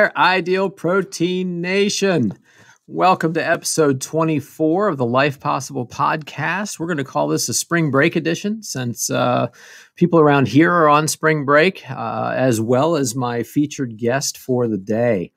There, Ideal Protein Nation. Welcome to episode 24 of the Life Possible podcast. We're going to call this a spring break edition since uh, people around here are on spring break, uh, as well as my featured guest for the day.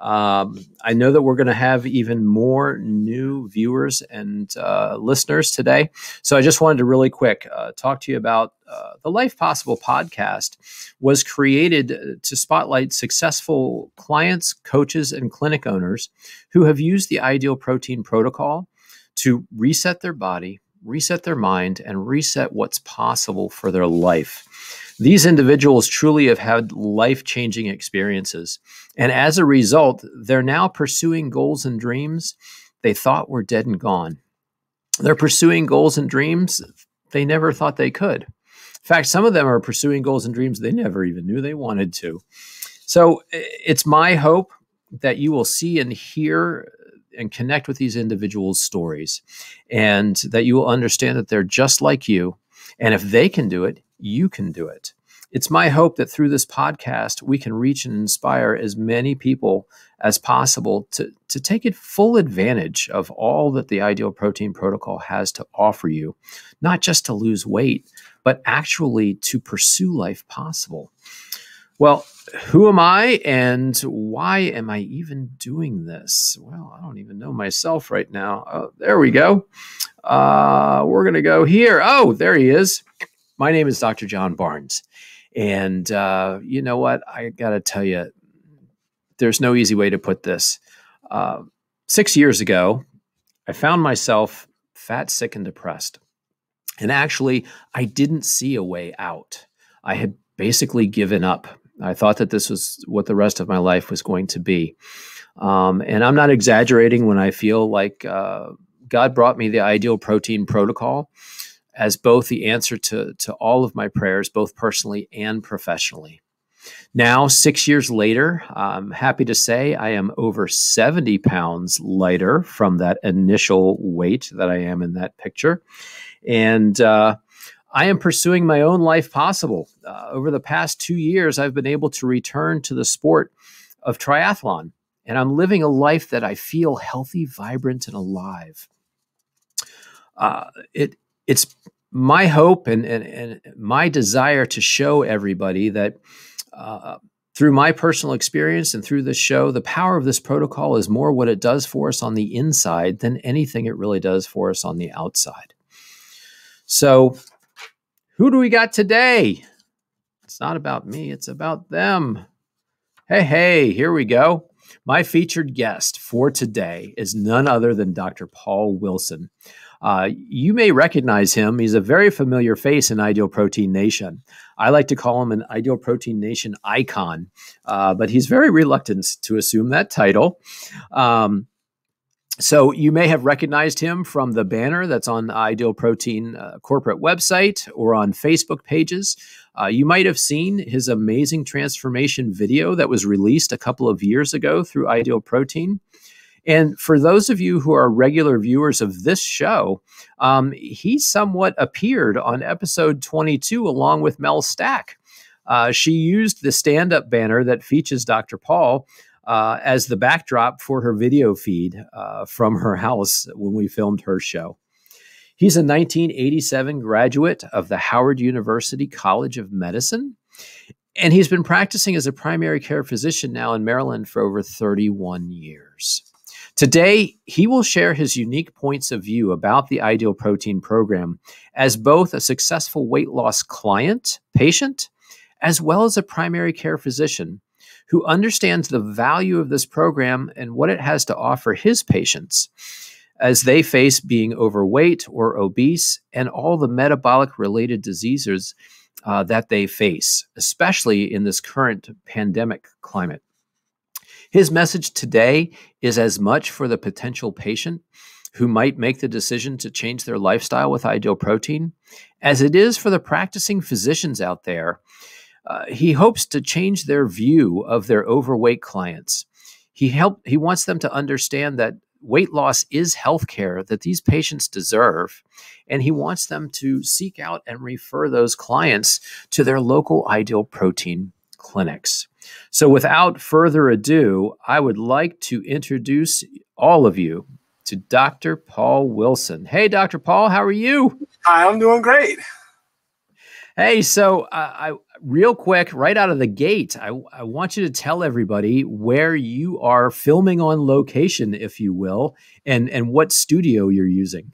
Um, I know that we're going to have even more new viewers and uh, listeners today. So I just wanted to really quick uh, talk to you about uh, the Life Possible podcast was created to spotlight successful clients, coaches, and clinic owners who have used the Ideal Protein Protocol to reset their body, reset their mind, and reset what's possible for their life. These individuals truly have had life changing experiences. And as a result, they're now pursuing goals and dreams they thought were dead and gone. They're pursuing goals and dreams they never thought they could. In fact, some of them are pursuing goals and dreams they never even knew they wanted to. So it's my hope that you will see and hear and connect with these individuals' stories and that you will understand that they're just like you. And if they can do it, you can do it. It's my hope that through this podcast, we can reach and inspire as many people as possible to, to take it full advantage of all that the Ideal Protein Protocol has to offer you, not just to lose weight, but actually to pursue life possible. Well, who am I and why am I even doing this? Well, I don't even know myself right now. Oh, there we go. Uh, we're going to go here. Oh, there he is. My name is Dr. John Barnes. And uh, you know what? I got to tell you, there's no easy way to put this. Uh, six years ago, I found myself fat, sick, and depressed. And actually, I didn't see a way out. I had basically given up. I thought that this was what the rest of my life was going to be. Um, and I'm not exaggerating when I feel like uh, God brought me the ideal protein protocol as both the answer to, to all of my prayers, both personally and professionally. Now, six years later, I'm happy to say I am over 70 pounds lighter from that initial weight that I am in that picture. And uh, I am pursuing my own life possible. Uh, over the past two years, I've been able to return to the sport of triathlon, and I'm living a life that I feel healthy, vibrant, and alive. Uh, it it's my hope and, and, and my desire to show everybody that uh, through my personal experience and through this show, the power of this protocol is more what it does for us on the inside than anything it really does for us on the outside. So, who do we got today? It's not about me, it's about them. Hey, hey, here we go. My featured guest for today is none other than Dr. Paul Wilson. Uh, you may recognize him. He's a very familiar face in Ideal Protein Nation. I like to call him an Ideal Protein Nation icon, uh, but he's very reluctant to assume that title. Um, so you may have recognized him from the banner that's on the Ideal Protein uh, corporate website or on Facebook pages. Uh, you might have seen his amazing transformation video that was released a couple of years ago through Ideal Protein. And for those of you who are regular viewers of this show, um, he somewhat appeared on episode 22 along with Mel Stack. Uh, she used the stand up banner that features Dr. Paul uh, as the backdrop for her video feed uh, from her house when we filmed her show. He's a 1987 graduate of the Howard University College of Medicine. And he's been practicing as a primary care physician now in Maryland for over 31 years. Today, he will share his unique points of view about the Ideal Protein Program as both a successful weight loss client, patient, as well as a primary care physician who understands the value of this program and what it has to offer his patients as they face being overweight or obese and all the metabolic related diseases uh, that they face, especially in this current pandemic climate. His message today is as much for the potential patient who might make the decision to change their lifestyle with ideal protein as it is for the practicing physicians out there. Uh, he hopes to change their view of their overweight clients. He help he wants them to understand that weight loss is health care that these patients deserve. And he wants them to seek out and refer those clients to their local ideal protein clinics. So, without further ado, I would like to introduce all of you to Dr. Paul Wilson. Hey, Dr. Paul, how are you? Hi, I'm doing great. Hey, so uh, I real quick, right out of the gate, I, I want you to tell everybody where you are filming on location, if you will, and and what studio you're using.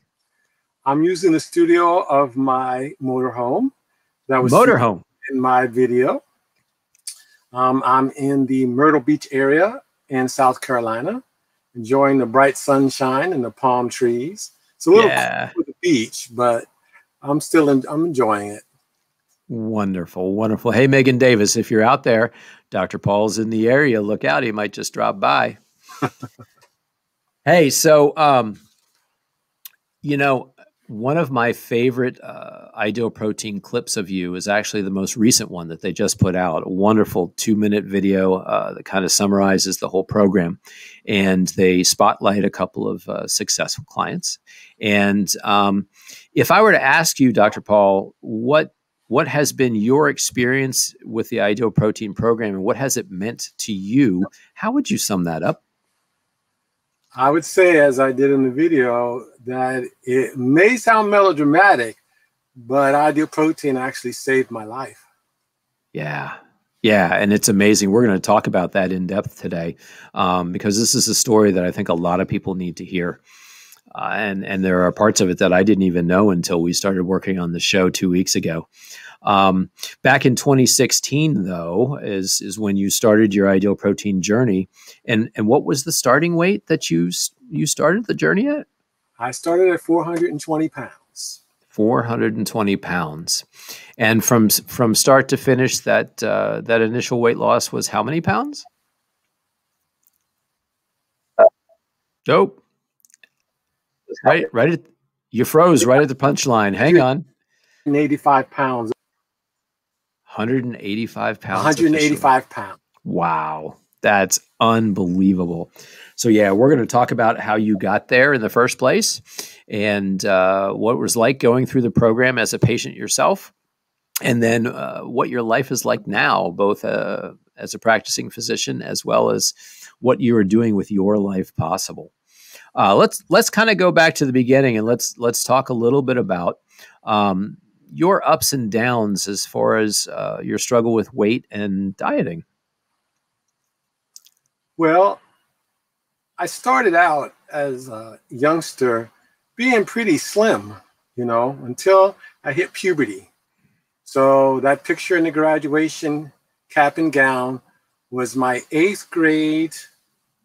I'm using the studio of my motorhome. That was motorhome in my video. Um, I'm in the Myrtle Beach area in South Carolina, enjoying the bright sunshine and the palm trees. It's a little yeah. cool the beach, but I'm still in, I'm enjoying it. Wonderful, wonderful. Hey, Megan Davis, if you're out there, Dr. Paul's in the area. Look out, he might just drop by. hey, so um, you know, one of my favorite uh, ideal protein clips of you is actually the most recent one that they just put out. A wonderful two minute video uh, that kind of summarizes the whole program. And they spotlight a couple of uh, successful clients. And um, if I were to ask you, Dr. Paul, what what has been your experience with the ideal protein program and what has it meant to you? How would you sum that up? I would say, as I did in the video, that it may sound melodramatic, but Ideal Protein actually saved my life. Yeah. Yeah, and it's amazing. We're going to talk about that in depth today um, because this is a story that I think a lot of people need to hear. Uh, and and there are parts of it that I didn't even know until we started working on the show two weeks ago. Um, back in 2016, though, is is when you started your ideal protein journey. And and what was the starting weight that you you started the journey at? I started at 420 pounds. 420 pounds, and from from start to finish, that uh, that initial weight loss was how many pounds? Dope. Right, right. At, you froze right at the punchline. Hang on. 85 pounds. 185 pounds. 185 officially. pounds. Wow. That's unbelievable. So, yeah, we're going to talk about how you got there in the first place and uh, what it was like going through the program as a patient yourself, and then uh, what your life is like now, both uh, as a practicing physician as well as what you are doing with your life possible. Uh, let's let's kind of go back to the beginning and let's let's talk a little bit about um, your ups and downs as far as uh, your struggle with weight and dieting? Well, I started out as a youngster being pretty slim, you know, until I hit puberty. So that picture in the graduation cap and gown was my eighth grade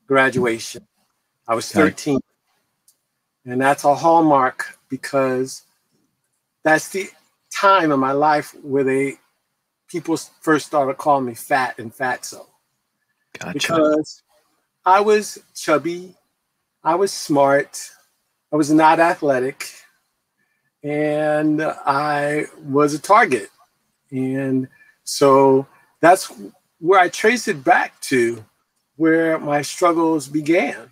graduation. I was 13. Okay. And that's a hallmark because that's the time in my life where they people first started calling me fat and fatso. Gotcha. Because I was chubby, I was smart, I was not athletic, and I was a target. And so that's where I trace it back to where my struggles began.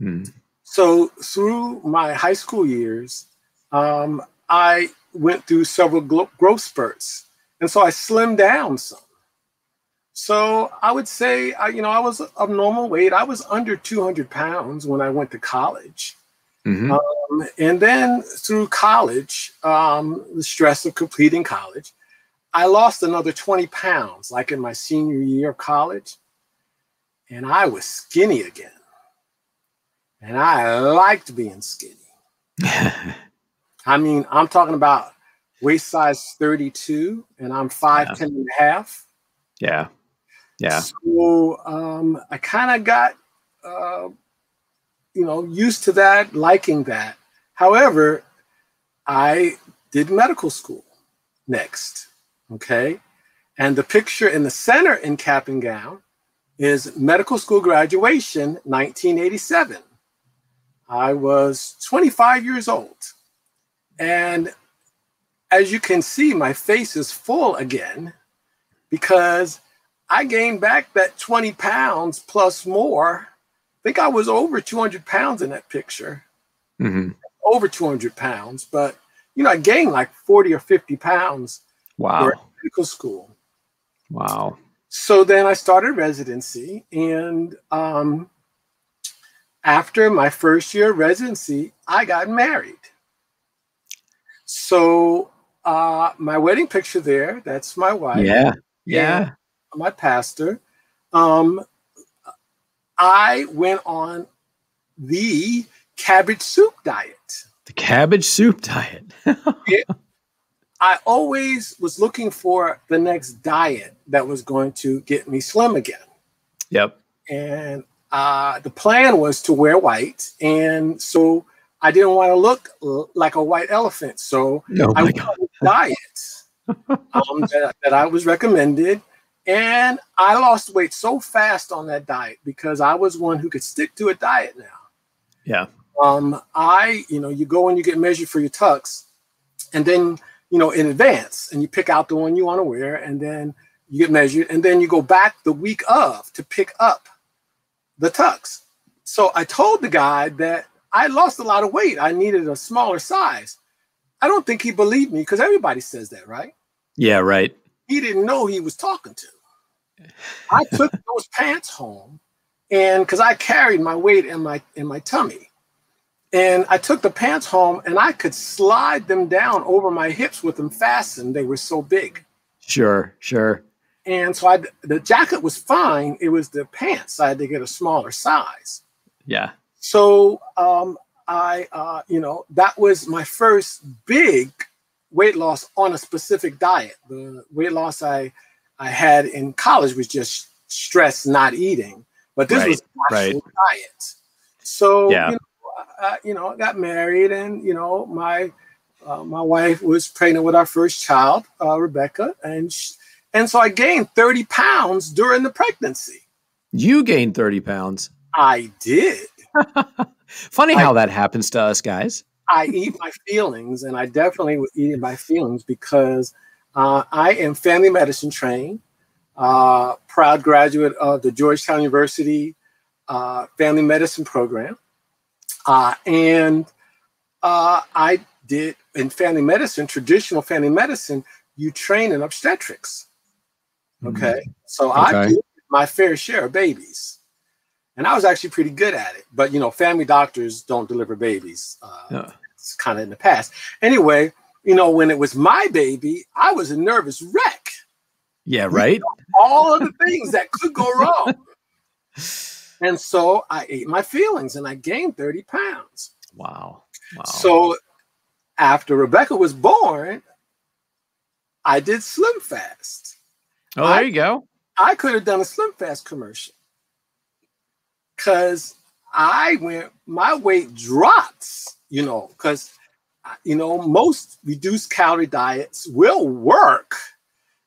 Hmm. So through my high school years, um, I went through several growth spurts. And so I slimmed down some. So I would say, I, you know, I was of normal weight. I was under 200 pounds when I went to college. Mm-hmm. Um, and then through college, um, the stress of completing college, I lost another 20 pounds, like in my senior year of college. And I was skinny again. And I liked being skinny. I mean, I'm talking about waist size 32 and I'm 5'10 yeah. and a half. Yeah. Yeah. So um, I kind of got, uh, you know, used to that, liking that. However, I did medical school next. Okay. And the picture in the center in cap and gown is medical school graduation 1987. I was 25 years old. And as you can see, my face is full again because I gained back that 20 pounds plus more. I think I was over 200 pounds in that picture. Mm-hmm. Over 200 pounds, but you know, I gained like 40 or 50 pounds. Wow. Medical school. Wow. so then I started residency, and um, after my first year of residency, I got married. So uh, my wedding picture there, that's my wife. Yeah. Yeah. My pastor. Um, I went on the cabbage soup diet. The cabbage soup diet. it, I always was looking for the next diet that was going to get me slim again. Yep. And uh, the plan was to wear white. And so I didn't want to look like a white elephant. So oh I went on a diet um, that, that I was recommended. And I lost weight so fast on that diet because I was one who could stick to a diet now. Yeah. Um, I, you know, you go and you get measured for your tux, and then you know, in advance and you pick out the one you want to wear and then you get measured and then you go back the week of to pick up the tux. So I told the guy that I lost a lot of weight. I needed a smaller size. I don't think he believed me because everybody says that, right? Yeah, right. He didn't know he was talking to. I took those pants home and because I carried my weight in my in my tummy. And I took the pants home and I could slide them down over my hips with them fastened. They were so big. Sure, sure. And so I, the jacket was fine. It was the pants. I had to get a smaller size. Yeah. So um, I, uh, you know, that was my first big weight loss on a specific diet. The weight loss I, I had in college was just stress, not eating. But this right, was right. actual diet. So yeah. You know, uh, you know, got married, and you know, my uh, my wife was pregnant with our first child, uh, Rebecca, and she, and so I gained thirty pounds during the pregnancy. You gained thirty pounds. I did. Funny how I, that happens to us guys. I eat my feelings, and I definitely was eating my feelings because uh, I am family medicine trained, uh, proud graduate of the Georgetown University uh, Family Medicine program. Uh, and uh, I did in family medicine, traditional family medicine, you train in obstetrics. Mm-hmm. Okay. So okay. I did my fair share of babies. And I was actually pretty good at it. But, you know, family doctors don't deliver babies. Uh, yeah. It's kind of in the past. Anyway, you know, when it was my baby, I was a nervous wreck. Yeah, right. You know, all of the things that could go wrong. And so I ate my feelings and I gained 30 pounds. Wow. wow. So after Rebecca was born, I did Slim Fast. Oh, there I, you go. I could have done a Slim Fast commercial because I went, my weight drops, you know, because, you know, most reduced calorie diets will work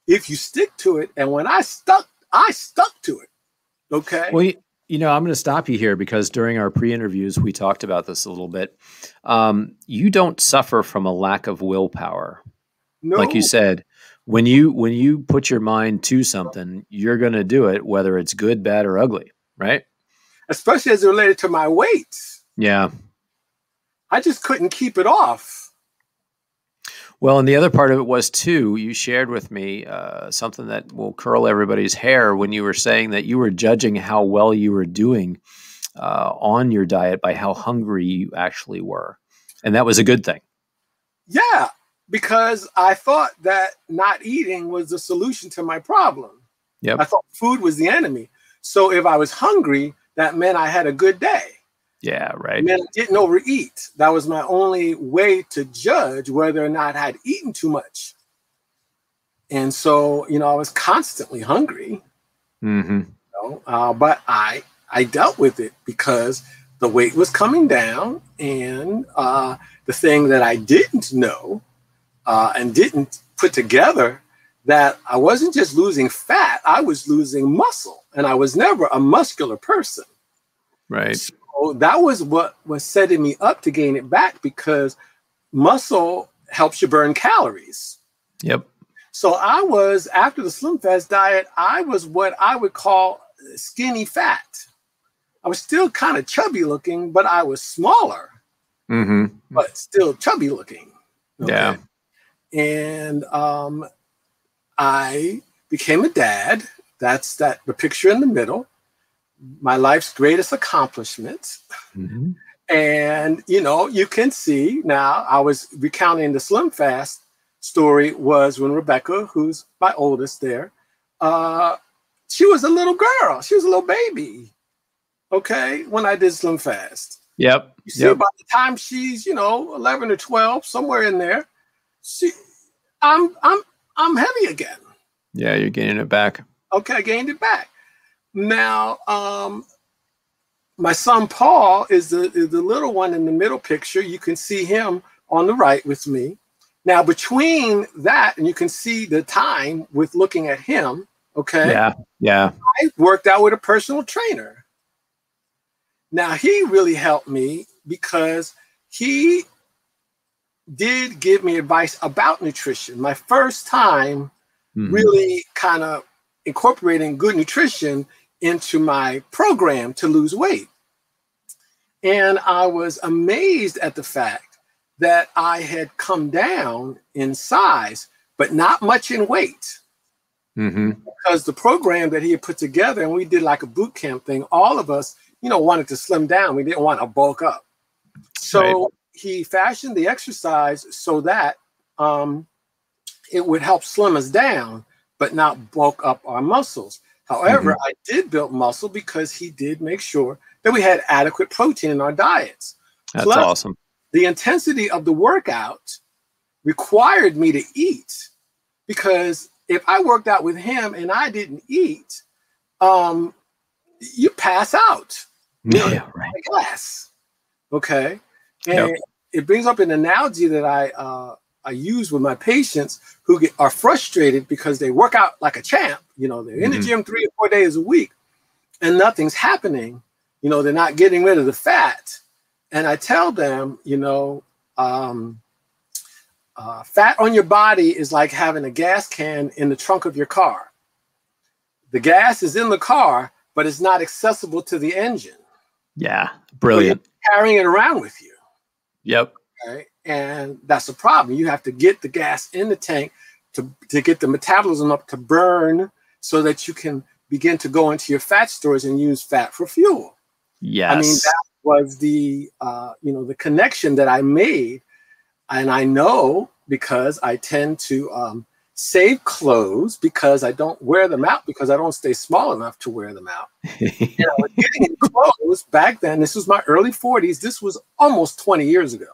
if you stick to it. And when I stuck, I stuck to it. Okay. Well, you know, I'm going to stop you here because during our pre-interviews we talked about this a little bit. Um, you don't suffer from a lack of willpower, no. like you said. When you when you put your mind to something, you're going to do it, whether it's good, bad, or ugly, right? Especially as it related to my weight. Yeah, I just couldn't keep it off. Well, and the other part of it was too, you shared with me uh, something that will curl everybody's hair when you were saying that you were judging how well you were doing uh, on your diet by how hungry you actually were. And that was a good thing. Yeah, because I thought that not eating was the solution to my problem. Yep. I thought food was the enemy. So if I was hungry, that meant I had a good day. Yeah, right. And I didn't overeat. That was my only way to judge whether or not I had eaten too much. And so, you know, I was constantly hungry. Mm-hmm. You know, uh, but I I dealt with it because the weight was coming down, and uh, the thing that I didn't know uh, and didn't put together that I wasn't just losing fat, I was losing muscle, and I was never a muscular person. Right. So that was what was setting me up to gain it back because muscle helps you burn calories. Yep. So I was after the Slim Fast diet, I was what I would call skinny fat. I was still kind of chubby looking, but I was smaller, mm-hmm. but still chubby looking. Okay? Yeah. And um, I became a dad. That's that the picture in the middle. My life's greatest accomplishment. Mm-hmm. And you know, you can see now. I was recounting the Slim Fast story was when Rebecca, who's my oldest there, uh, she was a little girl. She was a little baby. Okay, when I did Slim Fast. Yep. You see, yep. by the time she's, you know, 11 or 12, somewhere in there, she, I'm, I'm, I'm heavy again. Yeah, you're gaining it back. Okay, I gained it back. Now, um, my son Paul is the, is the little one in the middle picture. You can see him on the right with me. Now, between that, and you can see the time with looking at him, okay? Yeah, yeah. I worked out with a personal trainer. Now, he really helped me because he did give me advice about nutrition. My first time mm-hmm. really kind of incorporating good nutrition into my program to lose weight. And I was amazed at the fact that I had come down in size, but not much in weight. Mm-hmm. Because the program that he had put together, and we did like a boot camp thing, all of us, you know, wanted to slim down. We didn't want to bulk up. So right. He fashioned the exercise so that um, it would help slim us down, but not bulk up our muscles. However, mm-hmm. I did build muscle because he did make sure that we had adequate protein in our diets. That's Plus, awesome the intensity of the workout required me to eat because if I worked out with him and I didn't eat, um, you pass out. Yeah, you know, right. Glass. Okay. And yep. it brings up an analogy that I uh, I use with my patients who get are frustrated because they work out like a champ. You know, they're in mm-hmm. the gym three or four days a week, and nothing's happening. You know, they're not getting rid of the fat and I tell them, you know, um, uh, fat on your body is like having a gas can in the trunk of your car. The gas is in the car, but it's not accessible to the engine. Yeah, brilliant. So carrying it around with you. Yep. Okay? And that's the problem. You have to get the gas in the tank to, to get the metabolism up to burn so that you can begin to go into your fat stores and use fat for fuel. Yes. I mean, that was the uh, you know the connection that I made, and I know because I tend to um, save clothes because I don't wear them out because I don't stay small enough to wear them out. you know, getting in clothes back then. This was my early 40s. This was almost 20 years ago.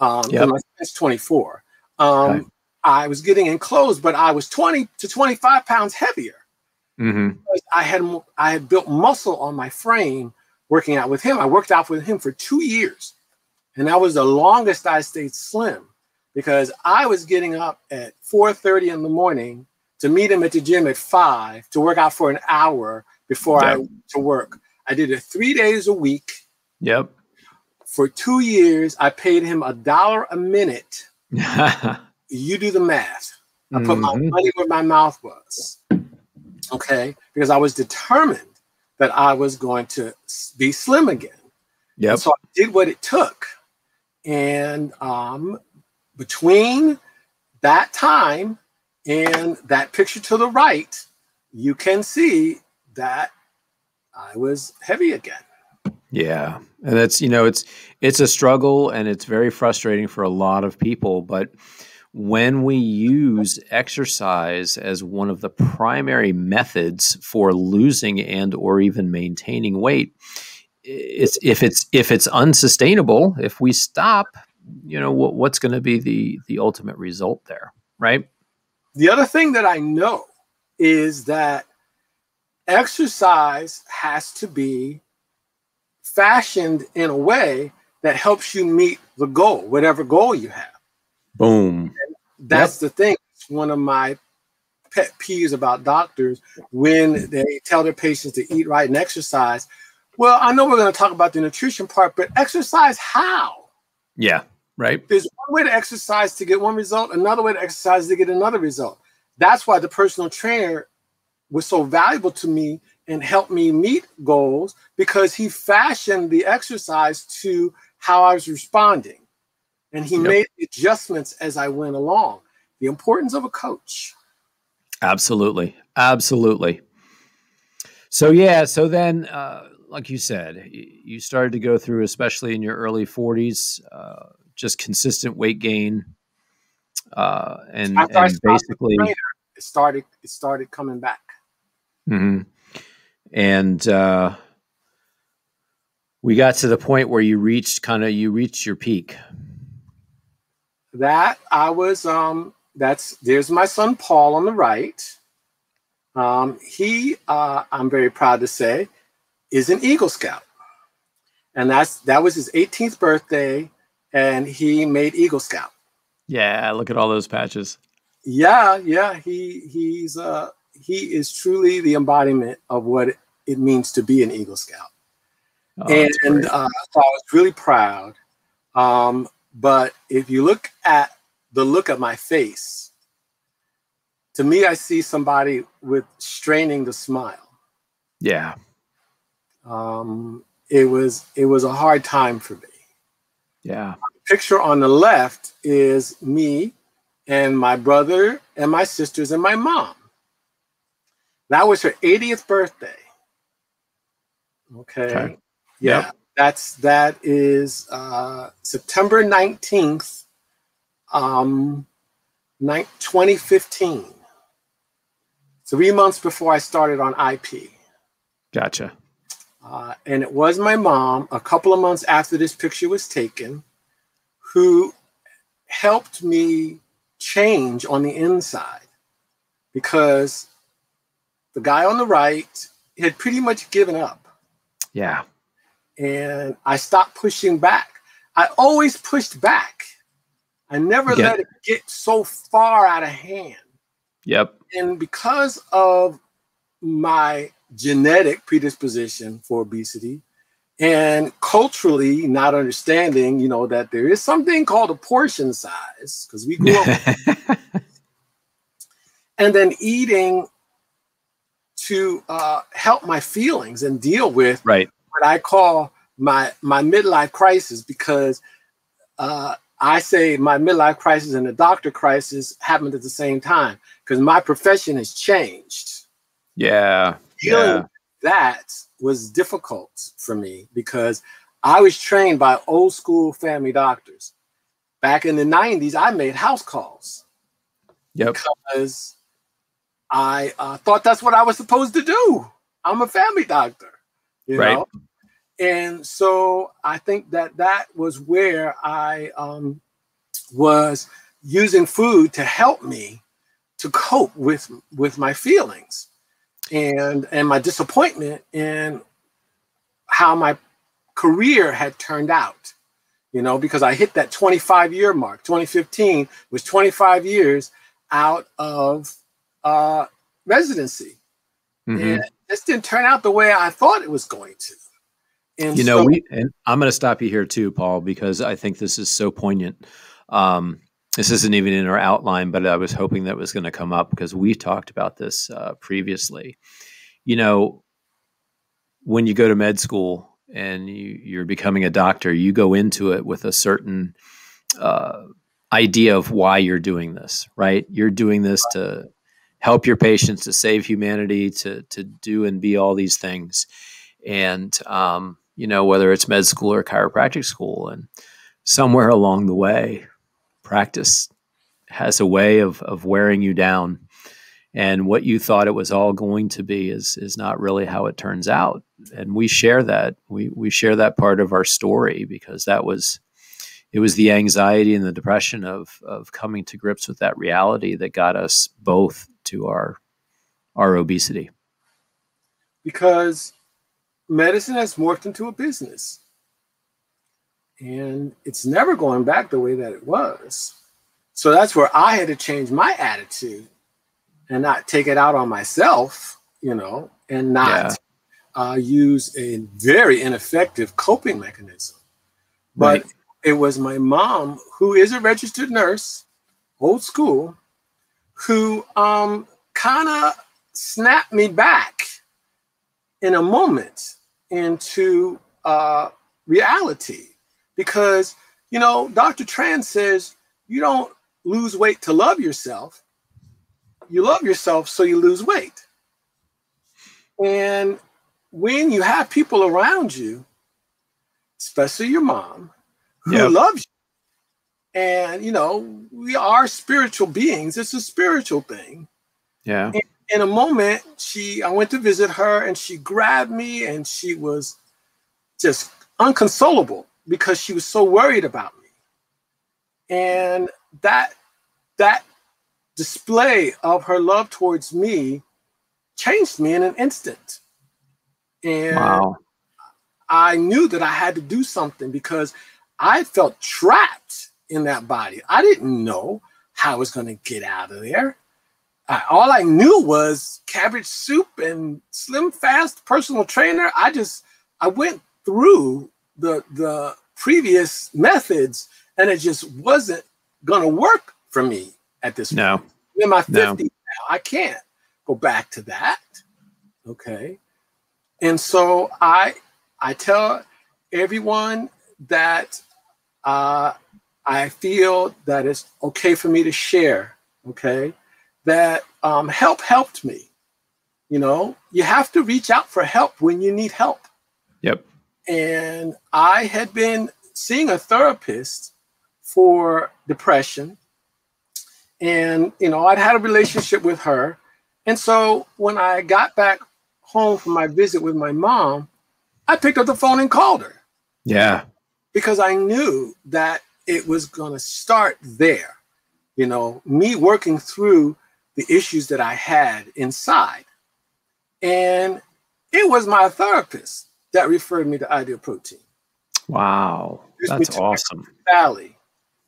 Um, yep. my son's 24. Um. I was getting in clothes, but I was 20 to 25 pounds heavier. Mm-hmm. I had I had built muscle on my frame working out with him. I worked out with him for two years. And that was the longest I stayed slim because I was getting up at 4:30 in the morning to meet him at the gym at five to work out for an hour before yep. I went to work. I did it three days a week. Yep. For two years, I paid him a dollar a minute. you do the math. I put mm-hmm. my money where my mouth was. Okay. Because I was determined that I was going to be slim again. Yeah. So I did what it took. And um, between that time and that picture to the right, you can see that I was heavy again. Yeah. And that's, you know, it's it's a struggle and it's very frustrating for a lot of people, but when we use exercise as one of the primary methods for losing and or even maintaining weight it's if it's if it's unsustainable if we stop you know what, what's going to be the the ultimate result there right the other thing that i know is that exercise has to be fashioned in a way that helps you meet the goal whatever goal you have Boom. And that's yep. the thing. It's one of my pet peeves about doctors when they tell their patients to eat right and exercise. Well, I know we're going to talk about the nutrition part, but exercise how? Yeah, right. There's one way to exercise to get one result, another way to exercise to get another result. That's why the personal trainer was so valuable to me and helped me meet goals because he fashioned the exercise to how I was responding and he yep. made adjustments as I went along. The importance of a coach. Absolutely. Absolutely. So yeah, so then, uh, like you said, you started to go through, especially in your early 40s, uh, just consistent weight gain, uh, and, and basically it started it started coming back. Mm-hmm. And uh, we got to the point where you reached kind of you reached your peak. That I was um that's there's my son Paul on the right. Um, he uh, I'm very proud to say is an Eagle Scout, and that's that was his 18th birthday, and he made Eagle Scout. Yeah, look at all those patches. Yeah, yeah, he he's uh he is truly the embodiment of what it means to be an Eagle Scout. Oh, and uh, so I was really proud. Um, but if you look at the look of my face, to me, I see somebody with straining the smile. Yeah. Um, it was it was a hard time for me. Yeah. Picture on the left is me and my brother and my sisters and my mom. That was her 80th birthday. Okay. okay. Yeah. Yep. That's that is uh, September 19th, um, 2015. Three months before I started on IP. Gotcha. Uh, and it was my mom, a couple of months after this picture was taken, who helped me change on the inside because the guy on the right had pretty much given up. Yeah. And I stopped pushing back. I always pushed back. I never let it get so far out of hand. Yep. And because of my genetic predisposition for obesity and culturally not understanding, you know, that there is something called a portion size because we grew up and then eating to uh, help my feelings and deal with right. what I call my my midlife crisis because uh, I say my midlife crisis and the doctor crisis happened at the same time because my profession has changed. Yeah, yeah. that was difficult for me because I was trained by old school family doctors. Back in the 90s, I made house calls. Yep. Because I uh, thought that's what I was supposed to do. I'm a family doctor, you right. know. And so I think that that was where I um, was using food to help me to cope with with my feelings and and my disappointment in how my career had turned out you know because i hit that 25 year mark 2015 was 25 years out of uh, residency. Mm-hmm. And this didn't turn out the way I thought it was going to. And you know, so, we and I'm going to stop you here too, Paul, because I think this is so poignant. Um, this isn't even in our outline, but I was hoping that was going to come up because we talked about this uh, previously. You know, when you go to med school and you, you're becoming a doctor, you go into it with a certain uh, idea of why you're doing this, right? You're doing this to help your patients to save humanity to to do and be all these things and um, you know whether it's med school or chiropractic school and somewhere along the way practice has a way of of wearing you down and what you thought it was all going to be is is not really how it turns out and we share that we we share that part of our story because that was it was the anxiety and the depression of of coming to grips with that reality that got us both to our our obesity? Because medicine has morphed into a business. And it's never going back the way that it was. So that's where I had to change my attitude and not take it out on myself, you know, and not yeah. uh, use a very ineffective coping mechanism. But right. it was my mom, who is a registered nurse, old school, who um, kind of snapped me back in a moment into uh, reality. Because, you know, Dr. Tran says you don't lose weight to love yourself, you love yourself so you lose weight. And when you have people around you, especially your mom, who yep. loves you, and you know, we are spiritual beings, it's a spiritual thing. Yeah. And in a moment, she I went to visit her and she grabbed me and she was just unconsolable because she was so worried about me. And that that display of her love towards me changed me in an instant. And wow. I knew that I had to do something because I felt trapped in that body. I didn't know how I was going to get out of there. I, all I knew was cabbage soup and slim fast personal trainer. I just I went through the the previous methods and it just wasn't going to work for me at this no. point. In my 50s no. now, I can't go back to that. Okay. And so I I tell everyone that uh, I feel that it's okay for me to share. Okay. That um, help helped me. You know, you have to reach out for help when you need help. Yep. And I had been seeing a therapist for depression. And, you know, I'd had a relationship with her. And so when I got back home from my visit with my mom, I picked up the phone and called her. Yeah. Because I knew that it was going to start there. You know, me working through the issues that I had inside. And it was my therapist that referred me to Ideal Protein. Wow. That's awesome. Valley.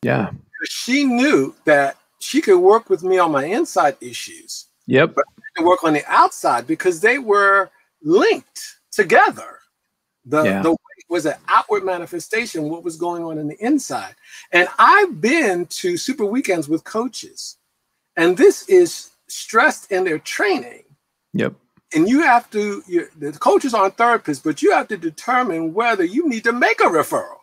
Yeah. She knew that she could work with me on my inside issues. Yep. But work on the outside because they were linked together. The, yeah. the was an outward manifestation what was going on in the inside. And I've been to super weekends with coaches, and this is stressed in their training. Yep. And you have to, you, the coaches aren't therapists, but you have to determine whether you need to make a referral.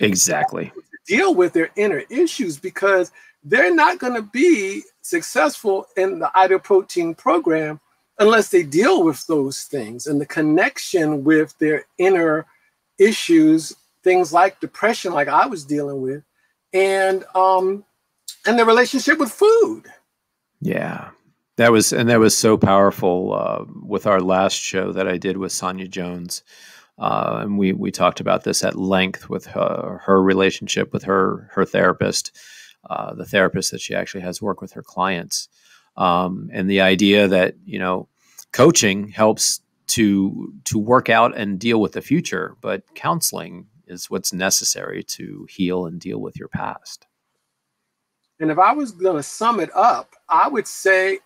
Exactly. deal with their inner issues because they're not going to be successful in the ideal protein program unless they deal with those things and the connection with their inner issues, things like depression, like I was dealing with, and um, and the relationship with food. Yeah, that was and that was so powerful uh, with our last show that I did with Sonia Jones. Uh, and we we talked about this at length with her, her relationship with her her therapist, uh, the therapist that she actually has work with her clients, um, and the idea that you know coaching helps to to work out and deal with the future, but counseling is what's necessary to heal and deal with your past. And if I was going to sum it up, I would say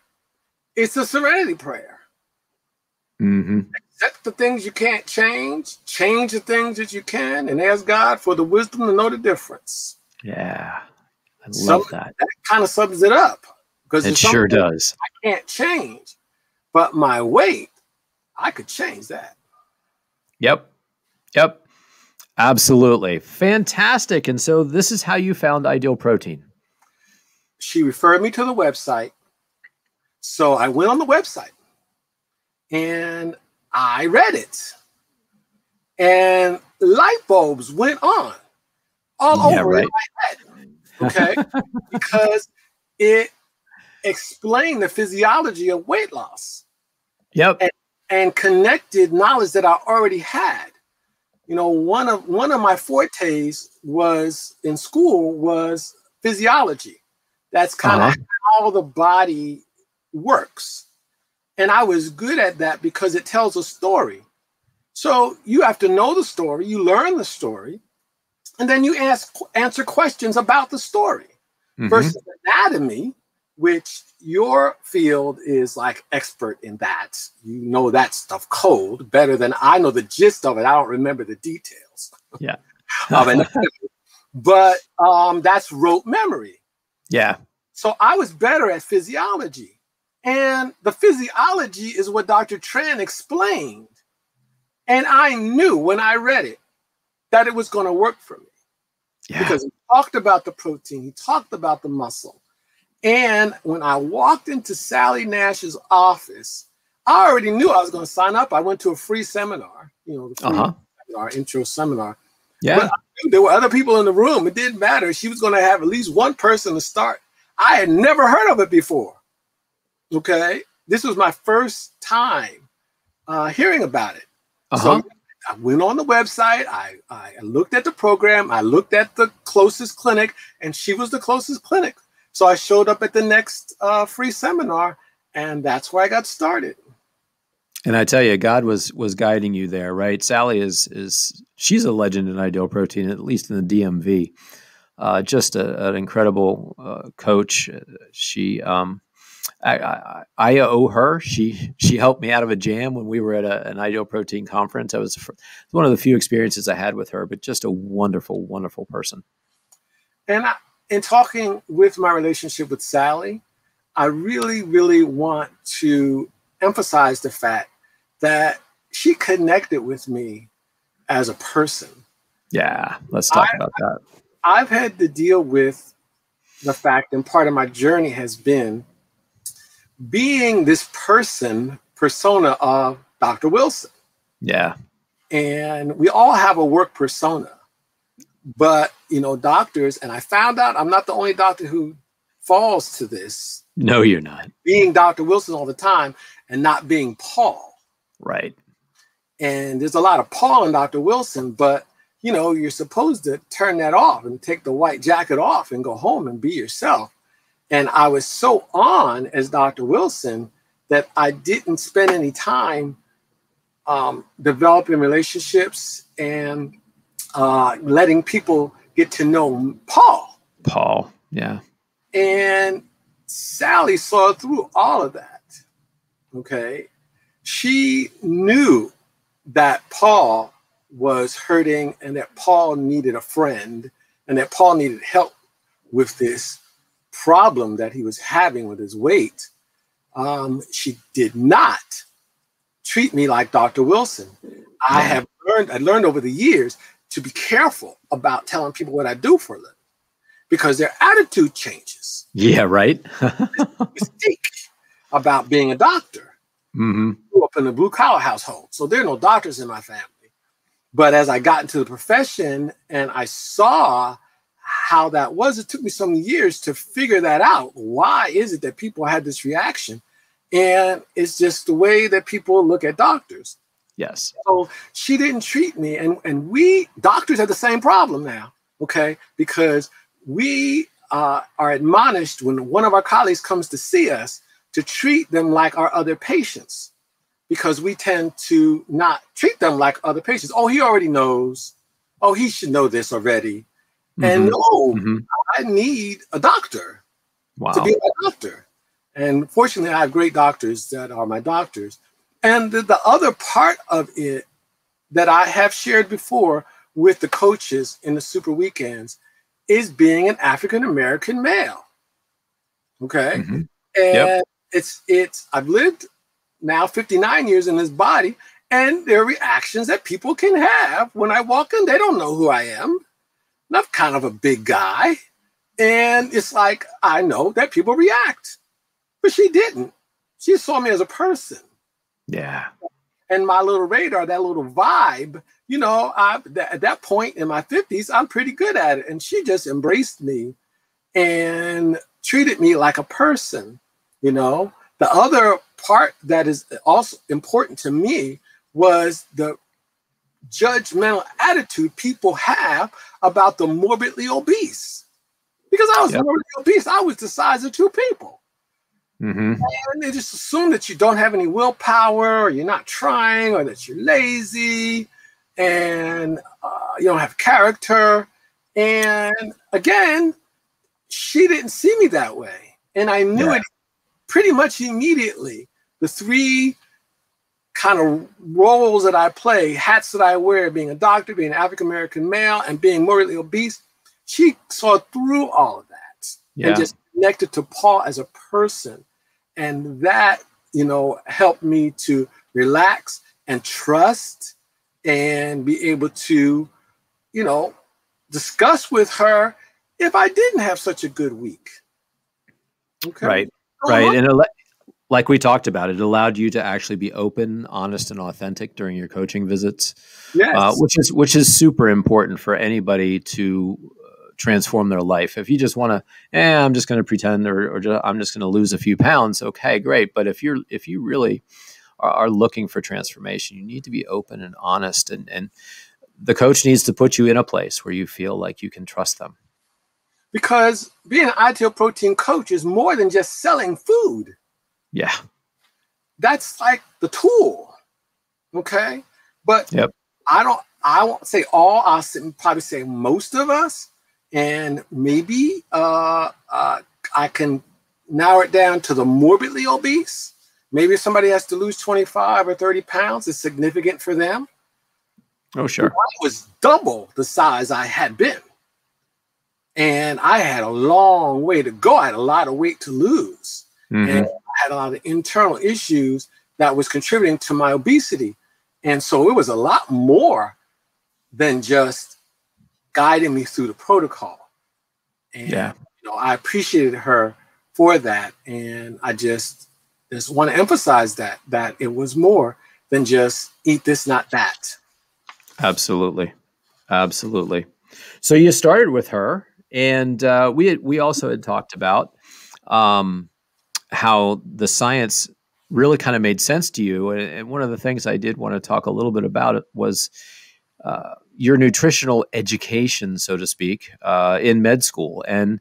it's a serenity prayer. Mm-hmm. Accept the things you can't change, change the things that you can, and ask God for the wisdom to know the difference. Yeah, I love that. That kind of sums it up because it sure does. I can't change, but my weight I could change that. Yep. Yep. Absolutely. Fantastic. And so this is how you found Ideal Protein. She referred me to the website. So I went on the website and I read it. And light bulbs went on all yeah, over right. my head. Okay. because it explained the physiology of weight loss. Yep. And and connected knowledge that I already had. You know, one of one of my fortes was in school was physiology. That's kind of uh-huh. how the body works. And I was good at that because it tells a story. So you have to know the story, you learn the story, and then you ask answer questions about the story. Mm-hmm. Versus anatomy, which your field is like expert in that. You know that stuff cold better than I know the gist of it. I don't remember the details. Yeah. of it. But um, that's rote memory. Yeah. So I was better at physiology. And the physiology is what Dr. Tran explained. And I knew when I read it that it was going to work for me. Yeah. Because he talked about the protein, he talked about the muscle, and when I walked into Sally Nash's office, I already knew I was going to sign up. I went to a free seminar, you know, Uh-huh. seminar, intro seminar. Yeah. But I knew there were other people in the room. It didn't matter. She was going to have at least one person to start. I had never heard of it before. Okay. This was my first time uh, hearing about it. Uh-huh. So I went on the website. I, I looked at the program. I looked at the closest clinic, and she was the closest clinic. So I showed up at the next uh, free seminar, and that's where I got started. And I tell you, God was was guiding you there, right? Sally is is she's a legend in ideal protein, at least in the DMV. Uh, just a, an incredible uh, coach. She, um, I, I, I owe her. She she helped me out of a jam when we were at a, an ideal protein conference. I was one of the few experiences I had with her, but just a wonderful, wonderful person. And I, in talking with my relationship with Sally, I really, really want to emphasize the fact that she connected with me as a person. Yeah, let's talk I, about that. I've had to deal with the fact, and part of my journey has been being this person, persona of Dr. Wilson. Yeah. And we all have a work persona. But, you know, doctors, and I found out I'm not the only doctor who falls to this. No, you're not. Being Dr. Wilson all the time and not being Paul. Right. And there's a lot of Paul and Dr. Wilson, but you know, you're supposed to turn that off and take the white jacket off and go home and be yourself. And I was so on as Dr. Wilson that I didn't spend any time um, developing relationships and uh, letting people get to know Paul. Paul, yeah. And Sally saw through all of that. Okay. She knew that Paul was hurting and that Paul needed a friend and that Paul needed help with this problem that he was having with his weight. Um, she did not treat me like Dr. Wilson. I have learned, I learned over the years to be careful about telling people what I do for a living because their attitude changes. Yeah, right. Mystique about being a doctor. Mm-hmm. Grew up in a blue collar household, so there are no doctors in my family. But as I got into the profession and I saw how that was, it took me some years to figure that out. Why is it that people had this reaction? And it's just the way that people look at doctors. Yes. So she didn't treat me, and and we doctors have the same problem now. Okay, because we uh, are admonished when one of our colleagues comes to see us to treat them like our other patients because we tend to not treat them like other patients. Oh, he already knows. Oh, he should know this already. Mm-hmm. And no, mm-hmm. I need a doctor wow. to be a doctor. And fortunately, I have great doctors that are my doctors. And the, the other part of it that I have shared before with the coaches in the super weekends is being an African American male. Okay. Mm-hmm. And Yep. it's it's I've lived now 59 years in this body, and there are reactions that people can have when I walk in. They don't know who I am. And I'm kind of a big guy. And it's like I know that people react. But she didn't. She saw me as a person. Yeah. And my little radar, that little vibe, you know, I th- at that point in my 50s, I'm pretty good at it. And she just embraced me and treated me like a person, you know. The other part that is also important to me was the judgmental attitude people have about the morbidly obese. Because I was Yep. morbidly obese, I was the size of two people. Mm-hmm. And they just assume that you don't have any willpower, or you're not trying, or that you're lazy, and uh, you don't have character. And again, she didn't see me that way. And I knew Yeah. it pretty much immediately. The three kind of roles that I play, hats that I wear, being a doctor, being an African American male, and being morbidly obese, she saw through all of that Yeah. and just connected to Paul as a person. And that, you know, helped me to relax and trust and be able to, you know, discuss with her if I didn't have such a good week. Okay. Right. Go right and ele- like we talked about, it allowed you to actually be open, honest, and authentic during your coaching visits. Yes. Uh, which is which is super important for anybody to uh, transform their life. If you just want to, eh, I'm just going to pretend, or, or just, I'm just going to lose a few pounds. Okay, great. But if you're if you really are, are, looking for transformation, you need to be open and honest, and and the coach needs to put you in a place where you feel like you can trust them. Because being an ideal protein coach is more than just selling food. Yeah. That's like the tool. Okay. But yep. I don't, I won't say all, I'll probably say most of us. And maybe uh, uh, I can narrow it down to the morbidly obese. Maybe if somebody has to lose 25 or 30 pounds, it's significant for them. Oh, sure. I was double the size I had been. And I had a long way to go. I had a lot of weight to lose. Mm-hmm. And had a lot of internal issues that was contributing to my obesity. And so it was a lot more than just guiding me through the protocol. And yeah. you know, I appreciated her for that. And I just just want to emphasize that that it was more than just eat this, not that. Absolutely. Absolutely. So you started with her, and uh, we had, we also had talked about um, how the science really kind of made sense to you. And, and, one of the things I did want to talk a little bit about it was uh, your nutritional education, so to speak, uh, in med school. And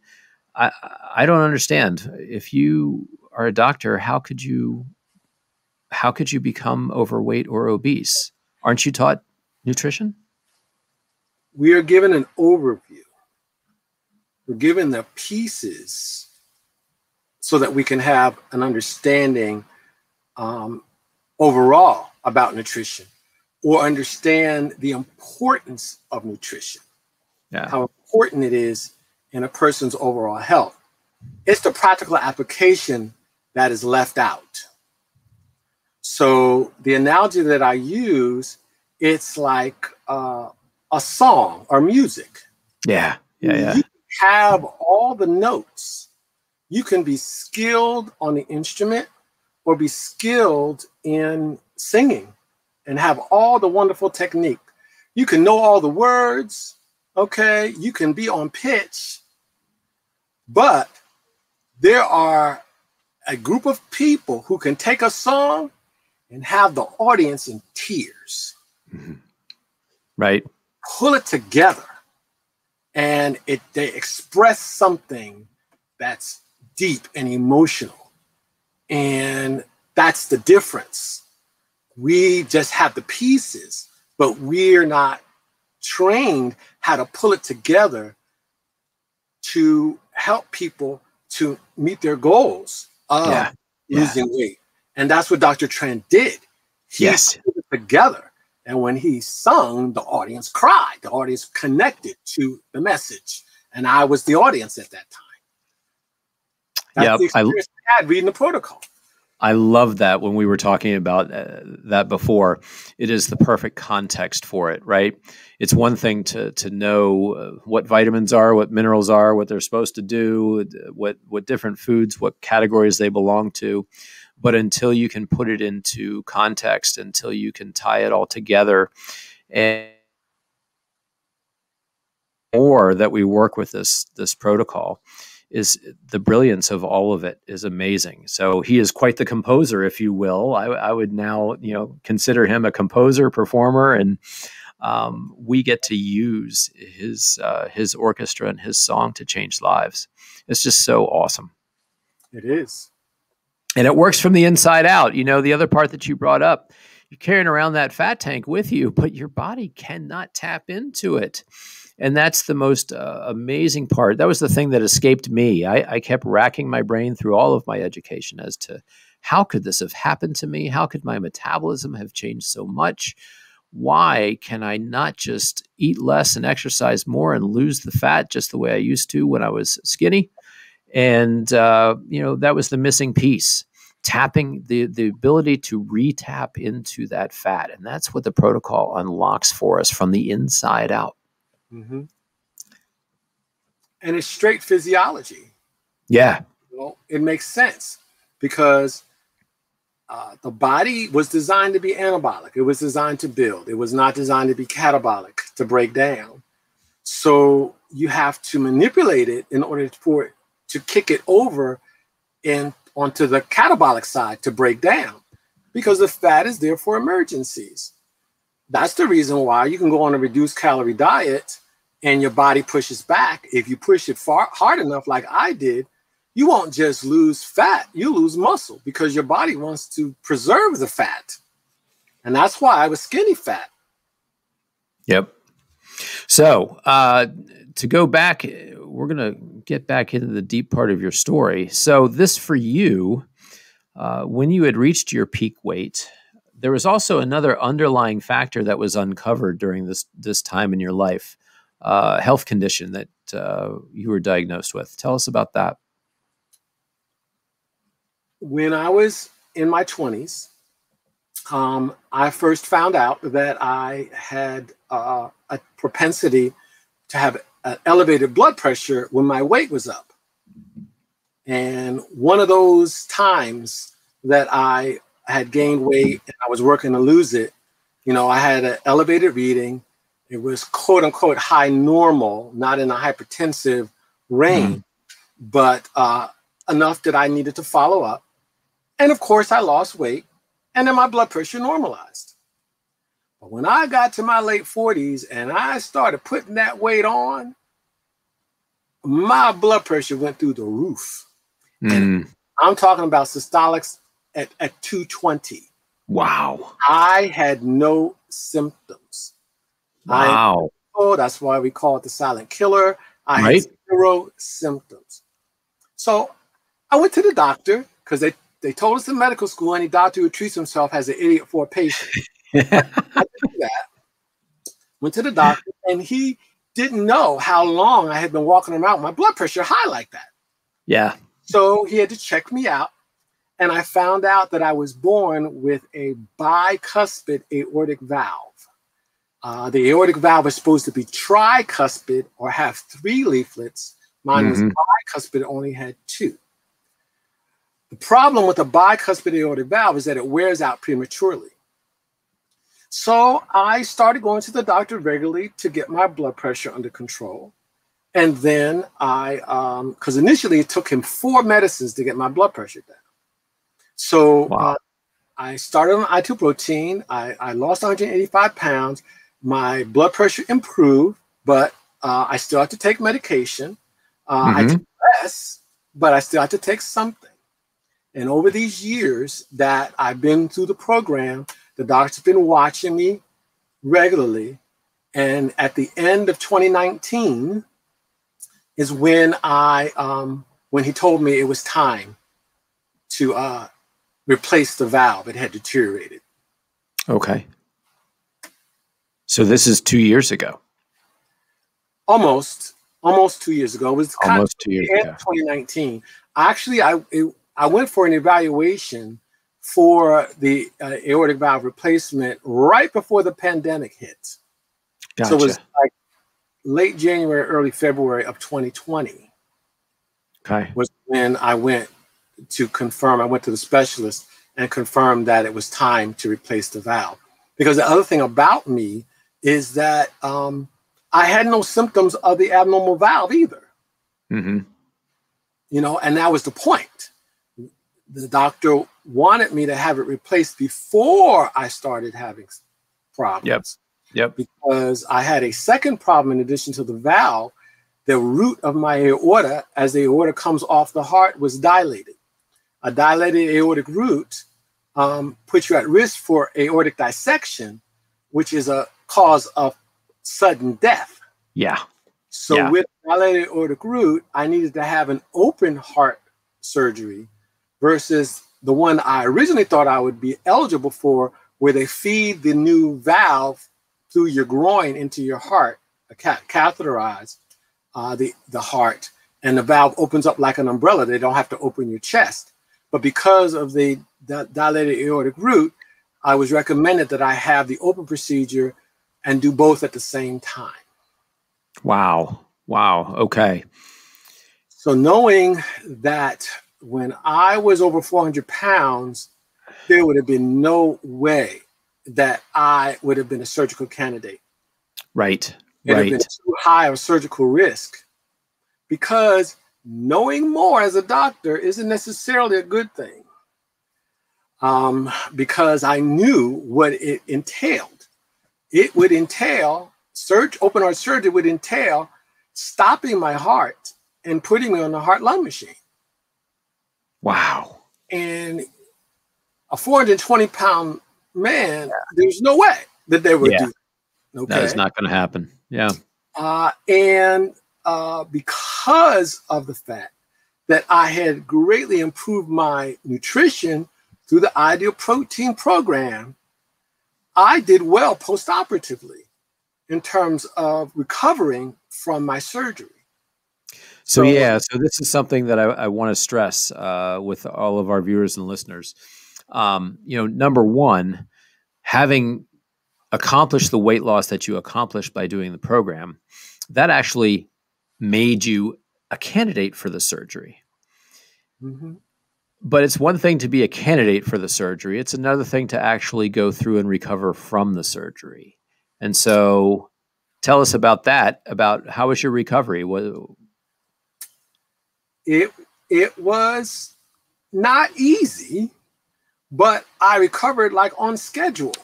I, I don't understand if you are a doctor, how could you how could you become overweight or obese? Aren't you taught nutrition? We are given an overview. We're given the pieces so that we can have an understanding um, overall about nutrition or understand the importance of nutrition, yeah. how important it is in a person's overall health. It's the practical application that is left out. So the analogy that I use, it's like uh, a song or music. Yeah, yeah, yeah. You have all the notes you can be skilled on the instrument or be skilled in singing and have all the wonderful technique. You can know all the words, okay? You can be on pitch, but there are a group of people who can take a song and have the audience in tears. Mm-hmm. Right. Pull it together and it they express something that's deep and emotional. And that's the difference. We just have the pieces, but we're not trained how to pull it together to help people to meet their goals of yeah. losing yeah. weight. And that's what Dr. Tran did. He yes. put it together. And when he sung, the audience cried. The audience connected to the message. And I was the audience at that time. That's yeah, I, I had reading the protocol. I love that when we were talking about uh, that before. It is the perfect context for it, right? It's one thing to to know uh, what vitamins are, what minerals are, what they're supposed to do, what what different foods, what categories they belong to, but until you can put it into context, until you can tie it all together, and more that we work with this this protocol is the brilliance of all of it is amazing. So he is quite the composer, if you will. I, I would now, you know, consider him a composer, performer, and um, we get to use his uh, his orchestra and his song to change lives. It's just so awesome. It is, and it works from the inside out. You know, the other part that you brought up, you're carrying around that fat tank with you, but your body cannot tap into it and that's the most uh, amazing part. That was the thing that escaped me. I, I kept racking my brain through all of my education as to how could this have happened to me? How could my metabolism have changed so much? Why can I not just eat less and exercise more and lose the fat just the way I used to when I was skinny? And uh, you know that was the missing piece tapping the the ability to retap into that fat and that's what the protocol unlocks for us from the inside out Mm-hmm. And it's straight physiology. Yeah. Well, it makes sense because uh, the body was designed to be anabolic. It was designed to build. It was not designed to be catabolic, to break down. So you have to manipulate it in order for it to kick it over and onto the catabolic side to break down because the fat is there for emergencies. That's the reason why you can go on a reduced calorie diet and your body pushes back. If you push it far hard enough, like I did, you won't just lose fat, you lose muscle because your body wants to preserve the fat. And that's why I was skinny fat. Yep. So, uh, to go back, we're going to get back into the deep part of your story. So, this for you, uh, when you had reached your peak weight, there was also another underlying factor that was uncovered during this this time in your life, uh, health condition that uh, you were diagnosed with. Tell us about that when I was in my 20s, um, I first found out that I had uh, a propensity to have an elevated blood pressure when my weight was up. And one of those times that I had gained weight and I was working to lose it, you know, I had an elevated reading. It was quote unquote high normal, not in a hypertensive range, mm. but uh, enough that I needed to follow up. And of course, I lost weight and then my blood pressure normalized. But when I got to my late 40s and I started putting that weight on, my blood pressure went through the roof. Mm. I'm talking about systolics at, at 220. Wow. I had no symptoms. Wow. Oh, that's why we call it the silent killer. I right? had zero symptoms. So I went to the doctor because they they told us in medical school any doctor who treats himself has an idiot for a patient. I did that. Went to the doctor, and he didn't know how long I had been walking around with my blood pressure high like that. Yeah. So he had to check me out. And I found out that I was born with a bicuspid aortic valve. Uh, the aortic valve is supposed to be tricuspid or have three leaflets. Mine mm-hmm. was bicuspid, only had two. The problem with a bicuspid aortic valve is that it wears out prematurely. So I started going to the doctor regularly to get my blood pressure under control. And then I, because um, initially it took him four medicines to get my blood pressure down. So wow. uh, I started on Ideal Protein. I, I, lost 185 pounds. My blood pressure improved, but uh, I still had to take medication. Uh, mm-hmm. I took less, but I still had to take something. And over these years that I've been through the program, the doctor's been watching me regularly. And at the end of 2019 is when I, um, when he told me it was time to uh, replace the valve. It had deteriorated. Okay. So this is two years ago. Almost, almost two years ago. It was almost two years ago. 2019. Actually, I it, I went for an evaluation for the uh, aortic valve replacement right before the pandemic hit. Gotcha. So it was like late January, early February of 2020. Okay. Was when I went to confirm, I went to the specialist and confirmed that it was time to replace the valve. Because the other thing about me is that um, I had no symptoms of the abnormal valve either. Mm-hmm. You know, and that was the point the doctor wanted me to have it replaced before I started having problems. Yep. Yep. Because I had a second problem in addition to the valve. The root of my aorta, as the aorta comes off the heart, was dilated. A dilated aortic root um, puts you at risk for aortic dissection, which is a cause of sudden death. Yeah. So yeah. with dilated aortic root, I needed to have an open heart surgery versus the one I originally thought I would be eligible for, where they feed the new valve through your groin into your heart, catheterize uh, the, the heart, and the valve opens up like an umbrella. They don't have to open your chest. But because of the, the dilated aortic root, I was recommended that I have the open procedure and do both at the same time. Wow. Wow. Okay. So knowing that when I was over 400 pounds, there would have been no way that I would have been a surgical candidate. Right. It right. been too high of surgical risk because knowing more as a doctor isn't necessarily a good thing. Um, because I knew what it entailed. It would entail surge, open heart surgery would entail stopping my heart and putting me on the heart lung machine. Wow. And a 420 pound man, there's no way that they would Yeah. do that. Okay. That is not going to happen. Yeah. Uh, and uh, because of the fact that I had greatly improved my nutrition through the Ideal Protein Program, I did well postoperatively in terms of recovering from my surgery. So, So- yeah, so this is something that I, I want to stress uh, with all of our viewers and listeners. Um, you know, number one, having accomplished the weight loss that you accomplished by doing the program, that actually made you a candidate for the surgery. Mhm. But it's one thing to be a candidate for the surgery. It's another thing to actually go through and recover from the surgery. And so, tell us about that. About how was your recovery? What, It it was not easy, but I recovered like on schedule.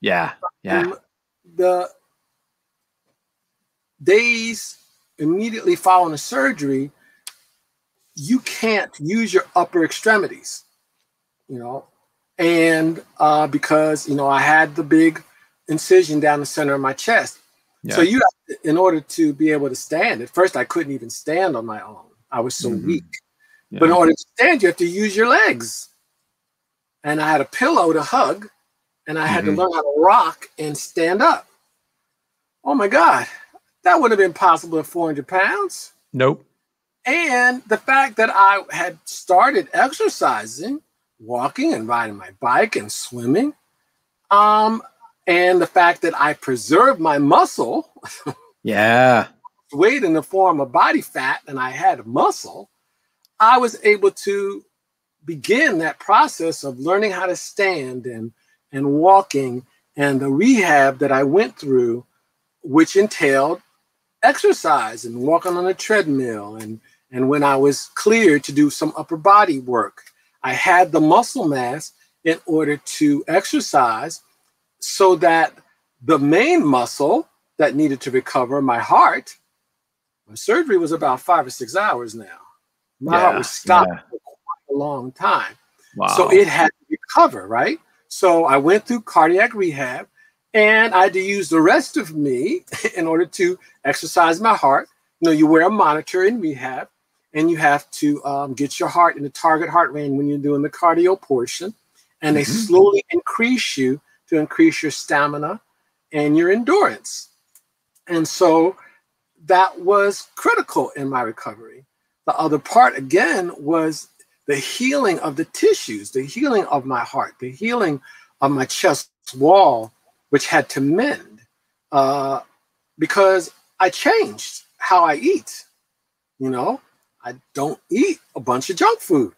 yeah, yeah. The days immediately following the surgery, you can't use your upper extremities, you know, and uh, because you know I had the big incision down the center of my chest, so you in order to be able to stand. At first, I couldn't even stand on my own; I was so Mhm. weak. yeah. But in order to stand, you have to use your legs. And I had a pillow to hug, and I had Mhm. to learn how to rock and stand up. Oh my God, that would have been possible at 400 pounds. Nope. And the fact that I had started exercising, walking and riding my bike and swimming, um, and the fact that I preserved my muscle, Yeah. weight in the form of body fat, and I had muscle, I was able to begin that process of learning how to stand and and walking and the rehab that I went through, which entailed exercise and walking on a treadmill and and when I was cleared to do some upper body work, I had the muscle mass in order to exercise so that the main muscle that needed to recover, my heart, my surgery was about five or six hours now. My heart was stopped yeah. for quite a long time. Wow. So it had to recover, right? So I went through cardiac rehab and I had to use the rest of me in order to exercise my heart. You know, you wear a monitor in rehab and you have to um, get your heart in the target heart rate when you're doing the cardio portion. And they Mhm. slowly increase you to increase your stamina and your endurance. And so that was critical in my recovery. The other part, again, was the healing of the tissues, the healing of my heart, the healing of my chest wall, which had to mend uh, because I changed how I eat. You know, I don't eat a bunch of junk food.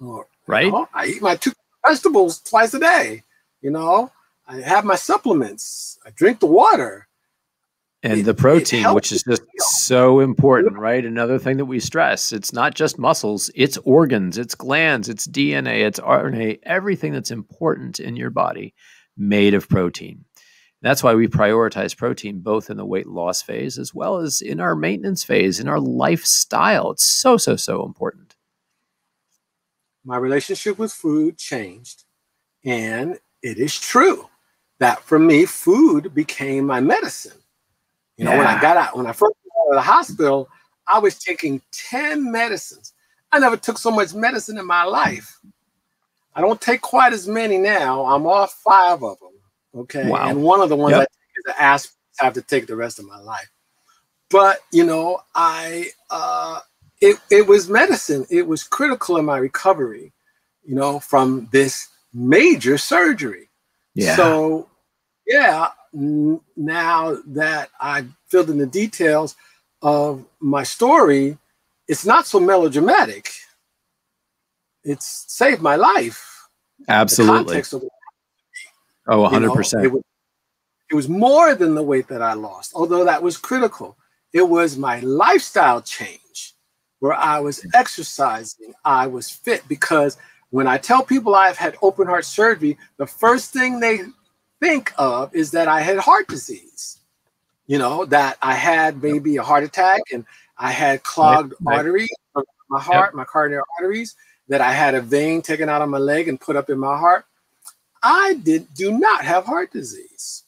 Or, right? you know, I eat my two vegetables twice a day. You know, I have my supplements. I drink the water. and it- the protein, which is just so important, right? Another thing that we stress it's not just muscles, it's organs, it's glands, it's DNA, it's RNA, everything that's important in your body made of protein. That's why we prioritize protein both in the weight loss phase as well as in our maintenance phase, in our lifestyle. It's so, so, so important. my relationship with food changed. And it is true that for me, food became my medicine. You know, when I got out, when I first got out of the hospital, I was taking 10 medicines. I never took so much medicine in my life. I don't take quite as many now. I'm off five of them. Okay. Wow. And one of the ones Yep. I take is the aspirin. I have to take the rest of my life. But, you know, I, uh, it, it was medicine. It was critical in my recovery, you know, from this major surgery. Yeah. So, yeah, n- now that I've filled in the details of my story, it's not so melodramatic. It's saved my life. Absolutely. Oh, 100%. You know, it, was, it was more than the weight that I lost, although that was critical. It was my lifestyle change where I was exercising, I was fit because when I tell people I've had open heart surgery, the first thing they think of is that I had heart disease. You know, that I had maybe a heart attack and I had clogged right, arteries, my heart, yep. my coronary arteries, that I had a vein taken out of my leg and put up in my heart. I did do not have heart disease.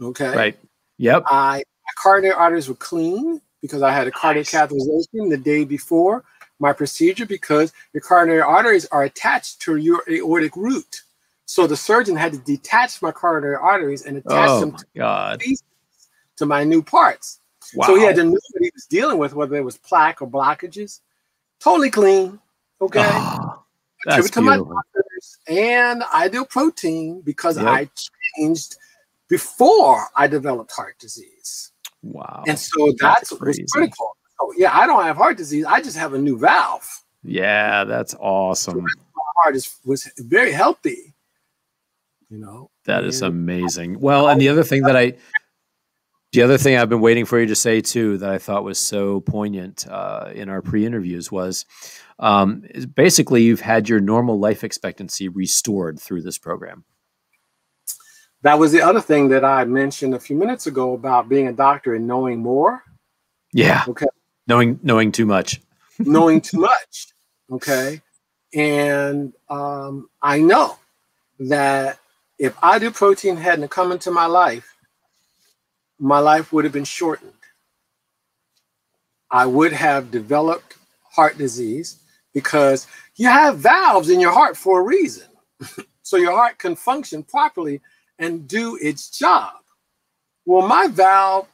Okay. Right. Yep. I my coronary arteries were clean because I had a cardiac catheterization the day before my procedure because your coronary arteries are attached to your aortic root. So the surgeon had to detach my coronary arteries and attach oh them to, God. to my new parts. Wow. So he had to know what he was dealing with, whether it was plaque or blockages. Totally clean. Okay. Oh, that's to my doctors and ideal protein because yep. I changed before I developed heart disease. Wow. And so that's, that's was critical. So, yeah, I don't have heart disease. I just have a new valve. Yeah, that's awesome. So my heart is was very healthy. You know. That is amazing. Well, and the other thing that I the other thing I've been waiting for you to say too that I thought was so poignant uh, in our pre-interviews was um, basically you've had your normal life expectancy restored through this program. That was the other thing that I mentioned a few minutes ago about being a doctor and knowing more. Yeah. Okay. Knowing knowing too much. knowing too much. Okay. And um, I know that if Ideal Protein hadn't come into my life, my life would have been shortened. I would have developed heart disease because you have valves in your heart for a reason. so your heart can function properly and do its job. Well, my valve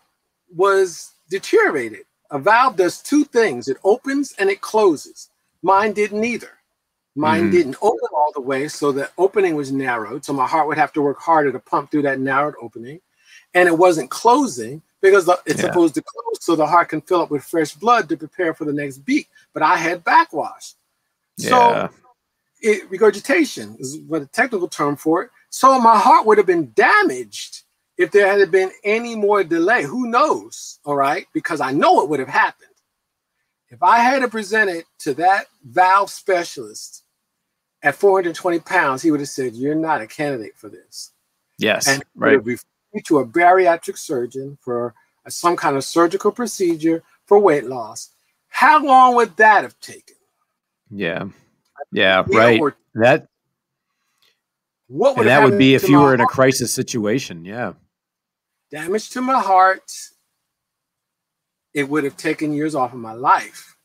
was deteriorated. A valve does two things it opens and it closes. Mine didn't either. Mine mm. didn't open all the way, so the opening was narrowed. So my heart would have to work harder to pump through that narrowed opening and it wasn't closing because it's yeah. supposed to close so the heart can fill up with fresh blood to prepare for the next beat. But I had backwash. Yeah. So it, regurgitation is what a technical term for it. So my heart would have been damaged if there had been any more delay. Who knows? All right. Because I know it would have happened. If I had to presented to that valve specialist at 420 pounds, he would have said, You're not a candidate for this. Yes. And right Referred to a bariatric surgeon for some kind of surgical procedure for weight loss. How long would that have taken? Yeah. Yeah, right. that what would that would be if you were in a crisis situation, yeah. Damage to my heart. It would have taken years off of my life.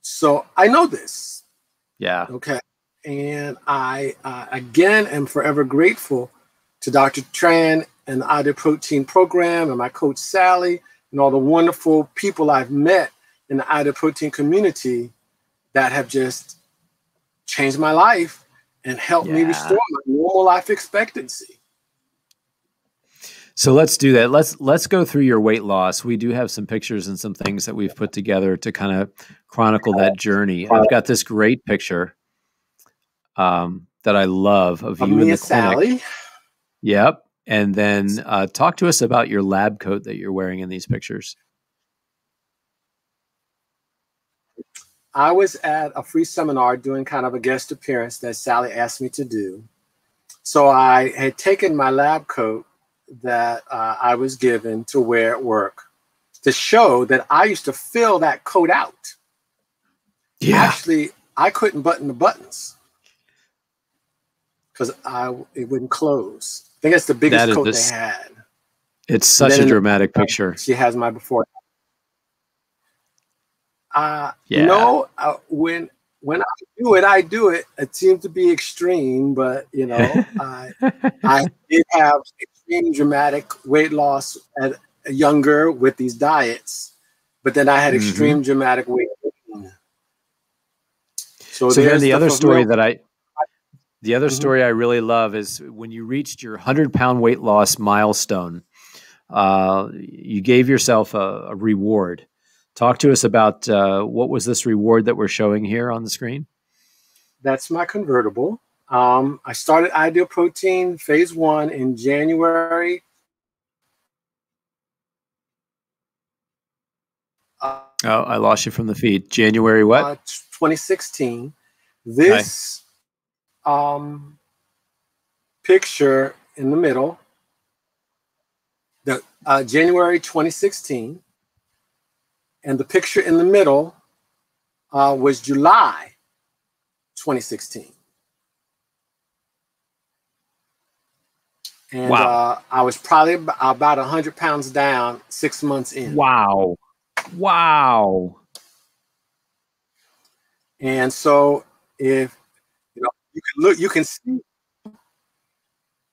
So I know this. Yeah. Okay. And I uh, again am forever grateful to Dr. Tran and the Ideal Protein program and my coach Sally and all the wonderful people I've met in the Ideal Protein community that have just changed my life and helped yeah. me restore my normal life expectancy. So let's do that. Let's let's go through your weight loss. We do have some pictures and some things that we've put together to kind of chronicle that journey. I've got this great picture um, that I love of, you in the clinic. Sally. Yep. And then uh, talk to us about your lab coat that you're wearing in these pictures. I was at a free seminar doing kind of a guest appearance that Sally asked me to do. So I had taken my lab coat that uh, I was given to wear at work to show that I used to fill that coat out. Yeah. Actually, I couldn't button the buttons because I it wouldn't close I think that's the biggest coat this, they had. It's such a dramatic picture. She has my before. Uh, yeah. You know, uh, when when I do it, I do it. It seems to be extreme, but you know, I I did have extreme dramatic weight loss at younger with these diets, but then I had mm-hmm. extreme mm-hmm. dramatic weight. Gain. So, so then the other story that I the other mm-hmm. story I really love is when you reached your 100 pound weight loss milestone, uh, you gave yourself a, a, reward. Talk to us about uh, what was this reward that we're showing here on the screen? That's my convertible. Um, I started Ideal Protein phase one in January. Uh, oh, I lost you from the feed. January what? Uh, 2016. This um, picture in the middle, the uh, January 2016, and the picture in the middle uh, was July 2016. And wow. uh, I was probably about 100 pounds down six months in. Wow. Wow. And so if you know you can look, you can see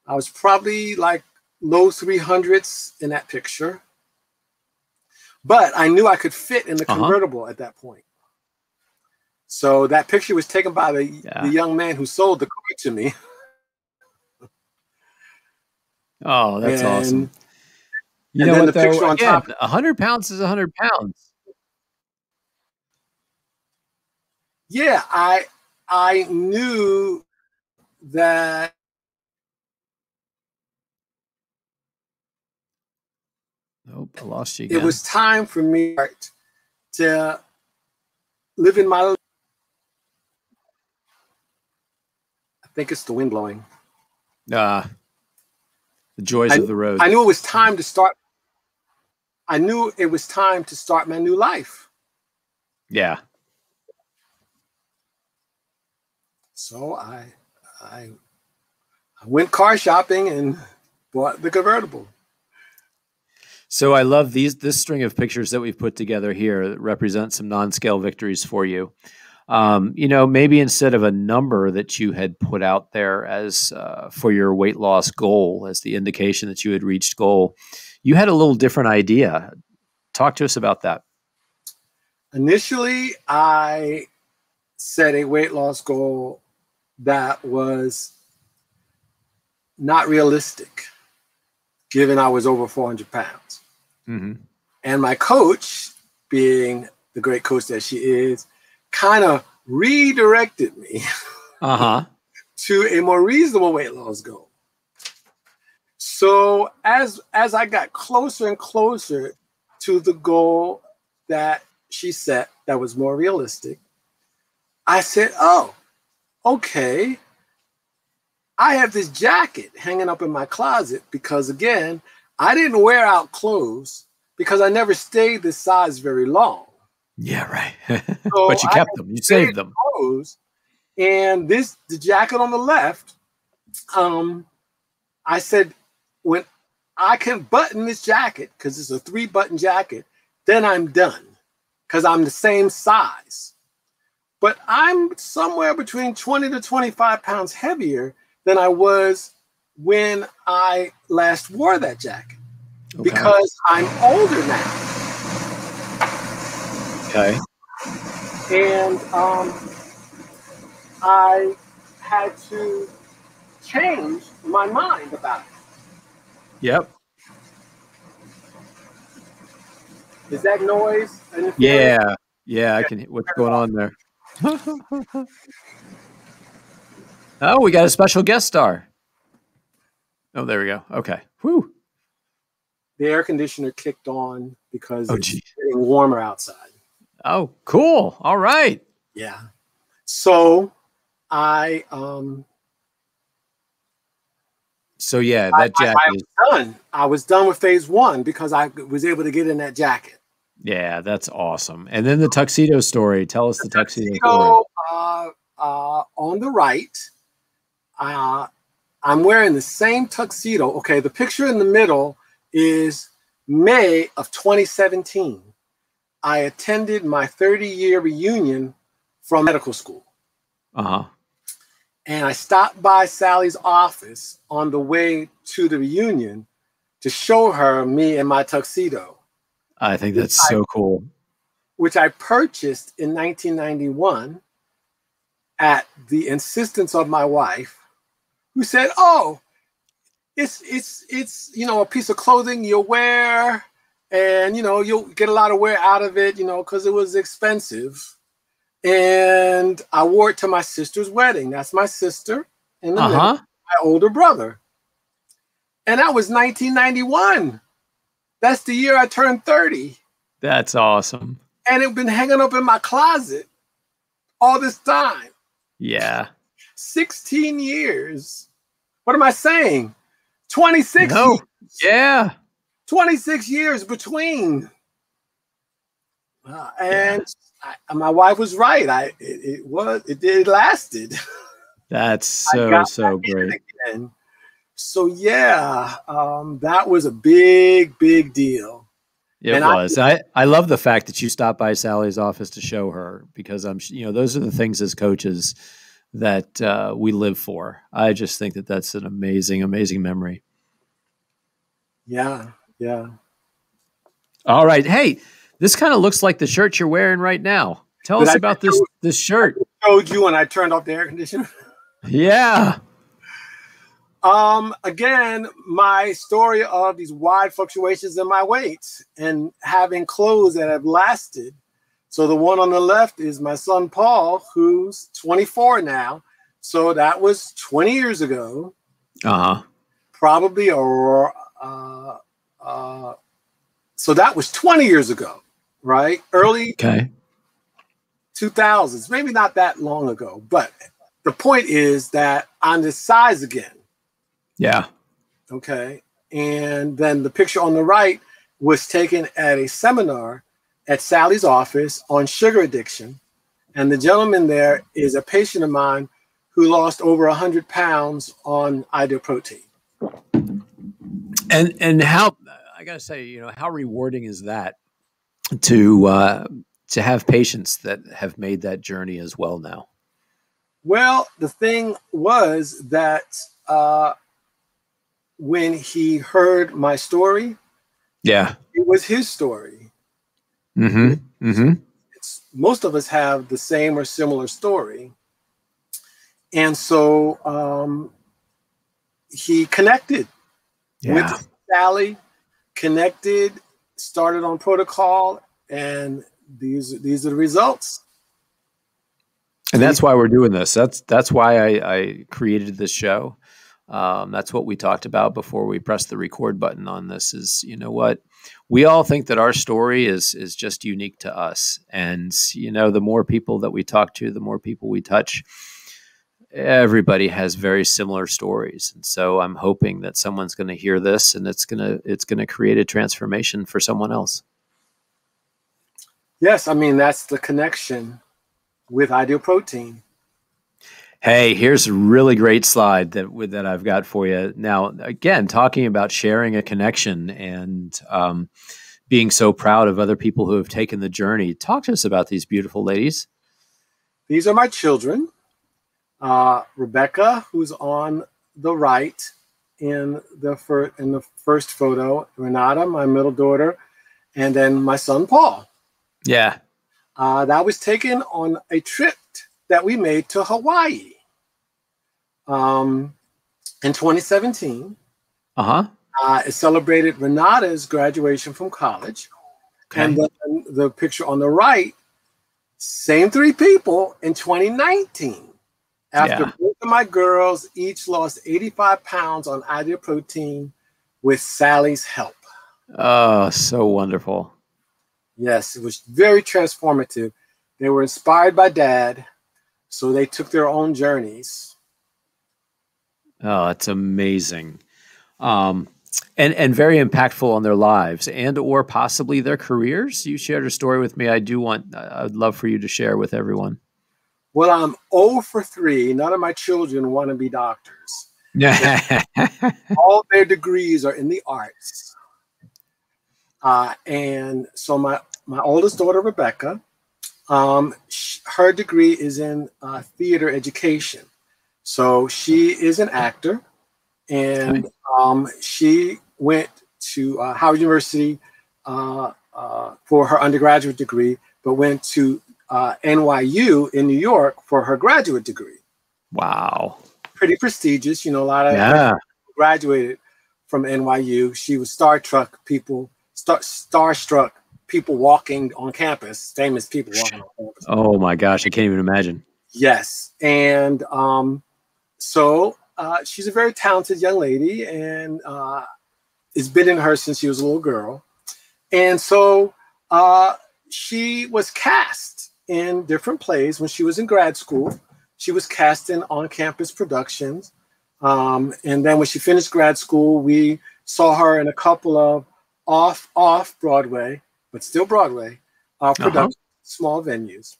I was probably like low 300s in that picture. But I knew I could fit in the uh-huh. convertible at that point. So that picture was taken by the, yeah. the young man who sold the car to me. oh, that's and, awesome. You know what, though? Again, 100 pounds is 100 pounds. Yeah, I I knew that Nope, I lost you again. It was time for me to live in my. I think it's the wind blowing. Ah, uh, the joys I, of the road. I knew it was time to start. I knew it was time to start my new life. Yeah. So I, I, I went car shopping and bought the convertible. So I love these this string of pictures that we've put together here that represent some non-scale victories for you. Um, you know, maybe instead of a number that you had put out there as uh, for your weight loss goal, as the indication that you had reached goal, you had a little different idea. Talk to us about that. Initially, I set a weight loss goal that was not realistic, given I was over 400 pounds. Mm-hmm. And my coach, being the great coach that she is, kind of redirected me uh-huh. to a more reasonable weight loss goal. So as as I got closer and closer to the goal that she set that was more realistic, I said, "Oh, okay. I have this jacket hanging up in my closet because again, I didn't wear out clothes because I never stayed this size very long. Yeah, right. So but you kept them. You saved them. Clothes, and this the jacket on the left. Um, I said when I can button this jacket because it's a three button jacket, then I'm done because I'm the same size. But I'm somewhere between 20 to 25 pounds heavier than I was when I last wore that jacket okay. because I'm older now. Okay. And um, I had to change my mind about it. Yep. Is that noise? Yeah. Yeah, I can. What's going on there? oh, we got a special guest star. Oh, there we go. Okay. Whew. The air conditioner kicked on because oh, it's geez. getting warmer outside. Oh, cool. All right. Yeah. So I um so yeah, that jacket I, I, was done. I was done with phase one because I was able to get in that jacket. Yeah, that's awesome. And then the tuxedo story. Tell us the, the tuxedo, tuxedo story. Uh, uh, on the right, uh, I'm wearing the same tuxedo. Okay, the picture in the middle is May of 2017. I attended my 30 year reunion from medical school. Uh huh. And I stopped by Sally's office on the way to the reunion to show her me in my tuxedo. I think that's so I, cool. Which I purchased in 1991 at the insistence of my wife who said, "Oh, it's it's it's you know a piece of clothing you'll wear, and you know you'll get a lot of wear out of it, you know, because it was expensive." And I wore it to my sister's wedding. That's my sister. and uh-huh. middle, my older brother. And that was 1991. That's the year I turned 30. That's awesome. And it been hanging up in my closet all this time. Yeah. 16 years. What am I saying? 26 no. Yeah. 26 years between. Uh, and yeah. I, my wife was right. I it, it was it, it lasted. That's so so great. So yeah, um, that was a big big deal. It and was. I, I love the fact that you stopped by Sally's office to show her because I'm you know those are the things as coaches that uh, we live for. I just think that that's an amazing amazing memory. Yeah, yeah. All right. Hey, this kind of looks like the shirt you're wearing right now. Tell Did us I about this this shirt. I showed you when I turned off the air conditioner. Yeah. Um, again, my story of these wide fluctuations in my weight and having clothes that have lasted. So the one on the left is my son Paul, who's 24 now. So that was 20 years ago. Uh huh. Probably, or uh, uh, so that was 20 years ago, right? Early okay. 2000s, maybe not that long ago, but the point is that I'm this size again. Yeah. Okay. And then the picture on the right was taken at a seminar at Sally's office on sugar addiction. And the gentleman there is a patient of mine who lost over 100 pounds on ideal protein. And and how I gotta say, you know, how rewarding is that to uh, to have patients that have made that journey as well now? Well, the thing was that uh, when he heard my story, yeah, it was his story. Mm-hmm. Mm-hmm. It's, most of us have the same or similar story, and so um, he connected yeah. with Sally, connected, started on protocol, and these these are the results. And that's why we're doing this. That's that's why I, I created this show. Um, that's what we talked about before we pressed the record button on this. Is you know what? We all think that our story is is just unique to us, and you know the more people that we talk to, the more people we touch everybody has very similar stories. And so i'm hoping that someone's going to hear this and it's to it's going to create a transformation for someone else. Yes i mean that's the connection with ideal protein hey here's a really great slide that that i've got for you. Now again talking about sharing a connection and um, being so proud of other people who have taken the journey. Talk to us about these beautiful ladies. These are my children uh, Rebecca, who's on the right in the fir- in the first photo, Renata, my middle daughter, and then my son Paul. Yeah, uh, that was taken on a trip that we made to Hawaii um, in 2017. Uh-huh. Uh, it celebrated Renata's graduation from college. Okay. And then the picture on the right, same three people in 2019. After yeah. both of my girls each lost 85 pounds on ideal protein with Sally's help. Oh, so wonderful. Yes, it was very transformative. They were inspired by dad, so they took their own journeys. Oh, it's amazing. Um, and and very impactful on their lives and or possibly their careers. You shared a story with me. I do want I'd love for you to share with everyone. Well, I'm 0 for 3. None of my children want to be doctors. All their degrees are in the arts. Uh, and so my, my oldest daughter, Rebecca, um, sh- her degree is in uh, theater education. So she is an actor, and um, she went to uh, Howard University uh, uh, for her undergraduate degree, but went to uh, NYU in New York for her graduate degree. Wow. Pretty prestigious. You know, a lot of yeah. graduated from NYU. She was Star Trek people, star, starstruck people walking on campus, famous people walking on campus. Oh my gosh, I can't even imagine. Yes. And um, so uh, she's a very talented young lady, and uh, it's been in her since she was a little girl. And so uh, she was cast in different plays when she was in grad school. She was cast in on-campus productions. Um, and then when she finished grad school, we saw her in a couple of off off Broadway, but still Broadway, uh, productions, uh-huh. small venues.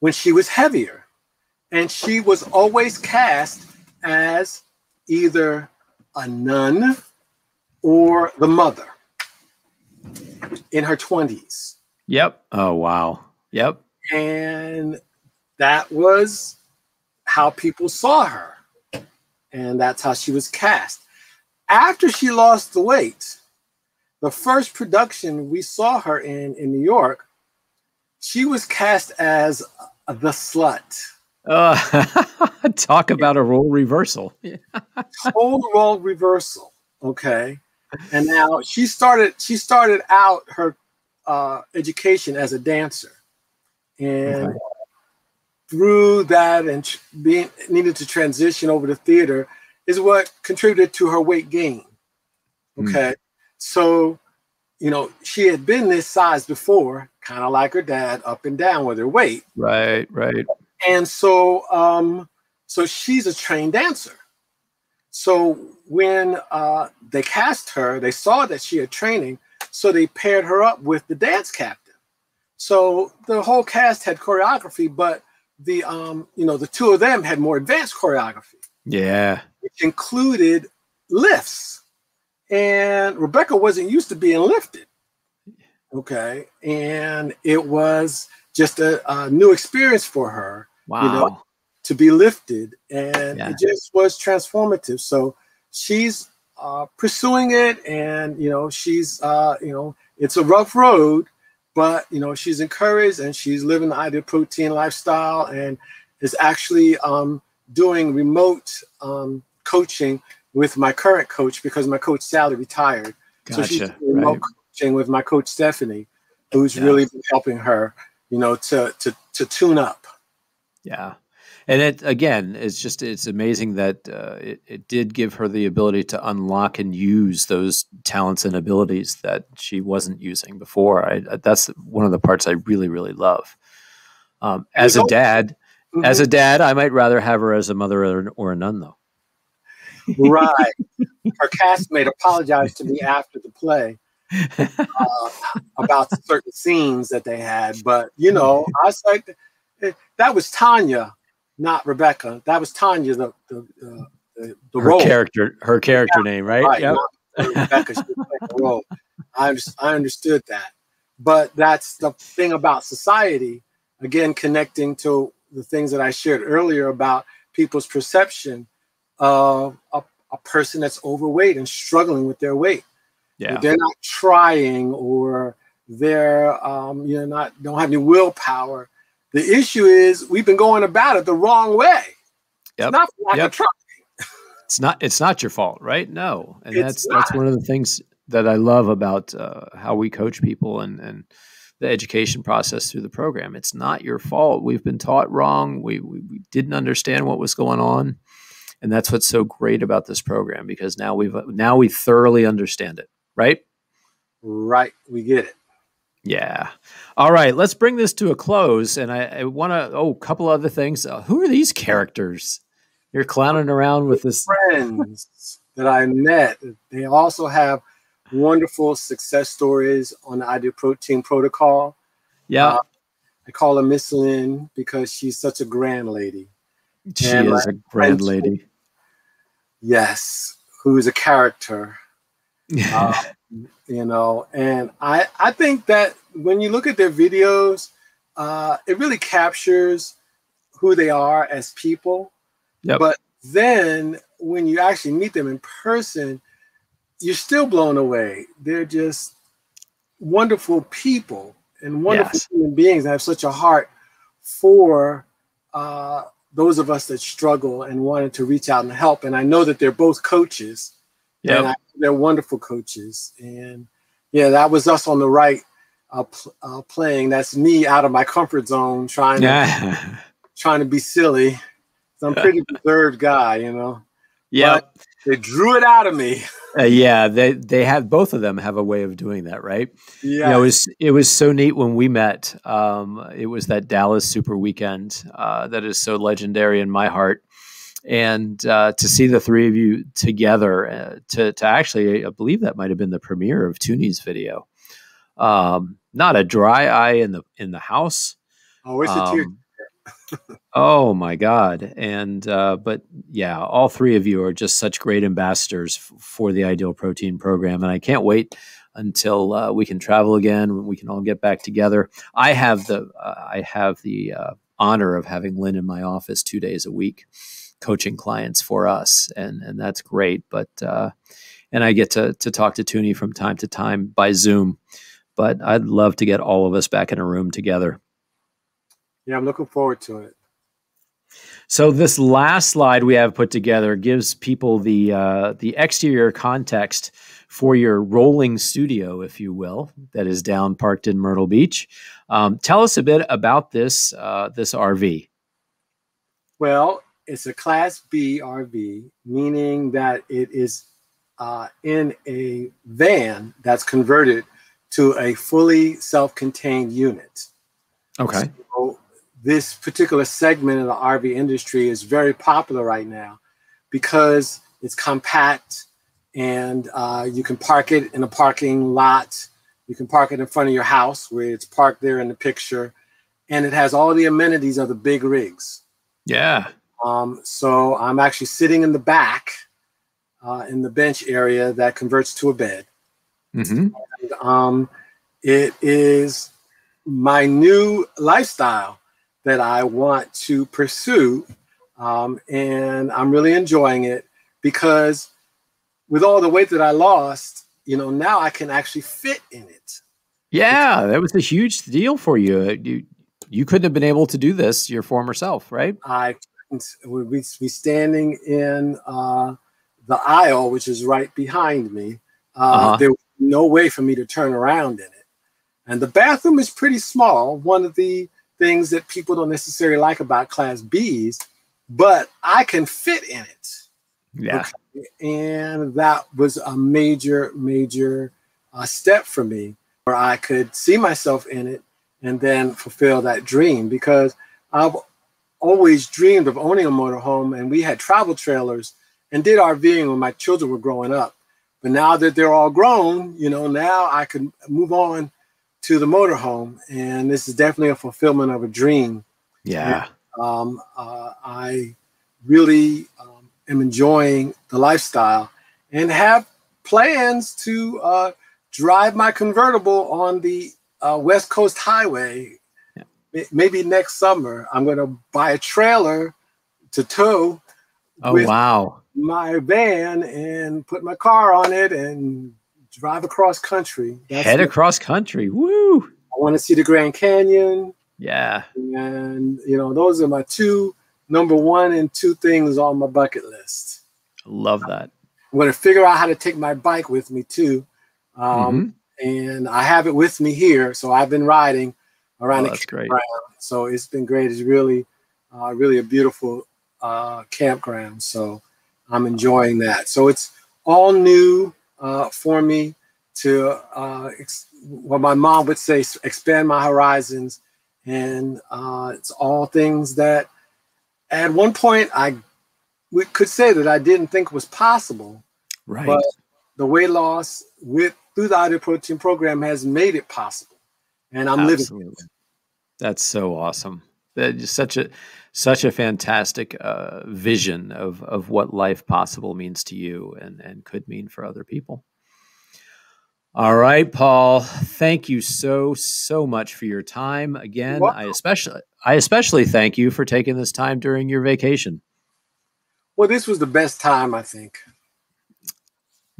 When she was heavier, and she was always cast as either a nun or the mother in her 20s. Yep. Oh, wow. Yep. And that was how people saw her. And that's how she was cast. After she lost the weight, the first production we saw her in in New York, she was cast as the slut. Uh, talk about a role reversal. Total role reversal. Okay. And now she started she started out her uh, education as a dancer. And okay. through that and tr- being needed to transition over to theater is what contributed to her weight gain. Hmm. Okay. Mm. So, you know, she had been this size before, kind of like her dad, up and down with her weight. Right, right and so um, so she's a trained dancer. So when uh, they cast her, they saw that she had training, so they paired her up with the dance captain. So the whole cast had choreography, but the um, you know the two of them had more advanced choreography. Yeah, which included lifts, and Rebecca wasn't used to being lifted. Okay, and it was just a, a new experience for her. Wow. You know, to be lifted, and yeah. it just was transformative. So she's uh, pursuing it, and you know, she's uh, you know, it's a rough road, but you know, she's encouraged and she's living the ideal protein lifestyle, and is actually um, doing remote um, coaching with my current coach because my coach Sally retired. Gotcha. So she's remote right. coaching with my coach Stephanie, who's yeah. really been helping her, you know, to to to tune up. Yeah. And it again, it's just it's amazing that uh, it, it did give her the ability to unlock and use those talents and abilities that she wasn't using before. I, that's one of the parts I really really love. Um, as a dad, mm-hmm. as a dad, I might rather have her as a mother or, or a nun, though. right. Her castmate apologized to me after the play uh, about certain scenes that they had, but you know, I was like that was Tanya, not Rebecca. That was Tanya, the the, uh, the, the her role. character, her character yeah, name, right? right yep. Rebecca, role. I, I understood that, but that's the thing about society. Again, connecting to the things that I shared earlier about people's perception of a, a person that's overweight and struggling with their weight. Yeah. They're not trying or they're um, you know not don't have any willpower the issue is we've been going about it the wrong way. Yep. It's not yep. it's not. It's not your fault, right? No, and it's that's not. that's one of the things that I love about uh, how we coach people and and the education process through the program. It's not your fault. We've been taught wrong. We, we, we didn't understand what was going on, and that's what's so great about this program because now we've now we thoroughly understand it. Right. Right. We get it. Yeah. All right. Let's bring this to a close. And I, I want to, oh, a couple other things. Uh, who are these characters? You're clowning around with this. Friends that I met. They also have wonderful success stories on the Ideal Protein Protocol. Yeah. Uh, I call her Miss Lynn because she's such a grand lady. She and is a grand lady. Yes. Who is a character. Uh, you know and i i think that when you look at their videos uh it really captures who they are as people yep. but then when you actually meet them in person you're still blown away they're just wonderful people and wonderful yes. human beings that have such a heart for uh, those of us that struggle and wanted to reach out and help and i know that they're both coaches yeah, they're wonderful coaches, and yeah, that was us on the right uh, pl- uh, playing. That's me out of my comfort zone, trying to trying to be silly. I'm a pretty reserved guy, you know. Yeah, they drew it out of me. Uh, yeah, they they have both of them have a way of doing that, right? Yeah, you know, it was it was so neat when we met. Um, it was that Dallas Super Weekend uh, that is so legendary in my heart, and uh, to see the three of you together, uh, to to actually, I believe that might have been the premiere of Tooney's video. Um, not a dry eye in the in the house. Oh, it's a tear. Um, oh my god. And uh, but yeah all three of you are just such great ambassadors f- for the ideal protein program. And i can't wait until uh, we can travel again when we can all get back together. I have the uh, i have the uh, honor of having lynn in my office two days a week coaching clients for us and and that's great but uh, and i get to to talk to Tooney from time to time by zoom but i'd love to get all of us back in a room together Yeah, I'm looking forward to it. So this last slide we have put together gives people the uh, the exterior context for your rolling studio, if you will, that is down parked in Myrtle Beach. Um, tell us a bit about this uh, this RV. Well, it's a Class B RV, meaning that it is uh, in a van that's converted to a fully self-contained unit. Okay. So this particular segment of the RV industry is very popular right now because it's compact and uh, you can park it in a parking lot. You can park it in front of your house where it's parked there in the picture. And it has all the amenities of the big rigs. Yeah. Um, so I'm actually sitting in the back uh, in the bench area that converts to a bed. hmm And, um, it is my new lifestyle that I want to pursue. Um, and I'm really enjoying it because with all the weight that I lost, you know, now I can actually fit in it. Yeah, that was a huge deal for you. You you couldn't have been able to do this your former self, right? I would be, be standing in uh, the aisle, which is right behind me. Uh, Uh-huh. There was no way for me to turn around in it. And the bathroom is pretty small. One of the things that people don't necessarily like about Class Bs, but I can fit in it. Yeah. And that was a major, major uh, step for me where I could see myself in it and then fulfill that dream because I've always dreamed of owning a motorhome and we had travel trailers and did RVing when my children were growing up. But now that they're all grown, you know, now I can move on to the motorhome. And this is definitely a fulfillment of a dream Yeah. um, uh, I really um, am enjoying the lifestyle and have plans to uh, drive my convertible on the uh, West Coast Highway. Maybe next summer, I'm going to buy a trailer to tow Oh wow. my van and put my car on it and drive across country. That's Head what- across country. Woo. I want to see the Grand Canyon. Yeah. And, you know, those are my two number one and two things on my bucket list. Love that. I'm going to figure out how to take my bike with me too. Um, Mhm. And I have it with me here. So I've been riding around Oh, that's great. So it's been great. It's really, uh, really a beautiful uh, campground. So I'm enjoying that. So it's all new uh, for me to, uh, what my mom would say, expand my horizons. And uh, it's all things that at one point I we could say that I didn't think was possible Right. but the weight loss with through the Ideal Protein Program has made it possible, and I'm living. Absolutely. That's so awesome. That is such a such a fantastic uh, vision of of what life possible means to you and and could mean for other people. All right, Paul. Thank you so so much for your time. Again, You're I especially I especially thank you for taking this time during your vacation. Well, this was the best time, I think.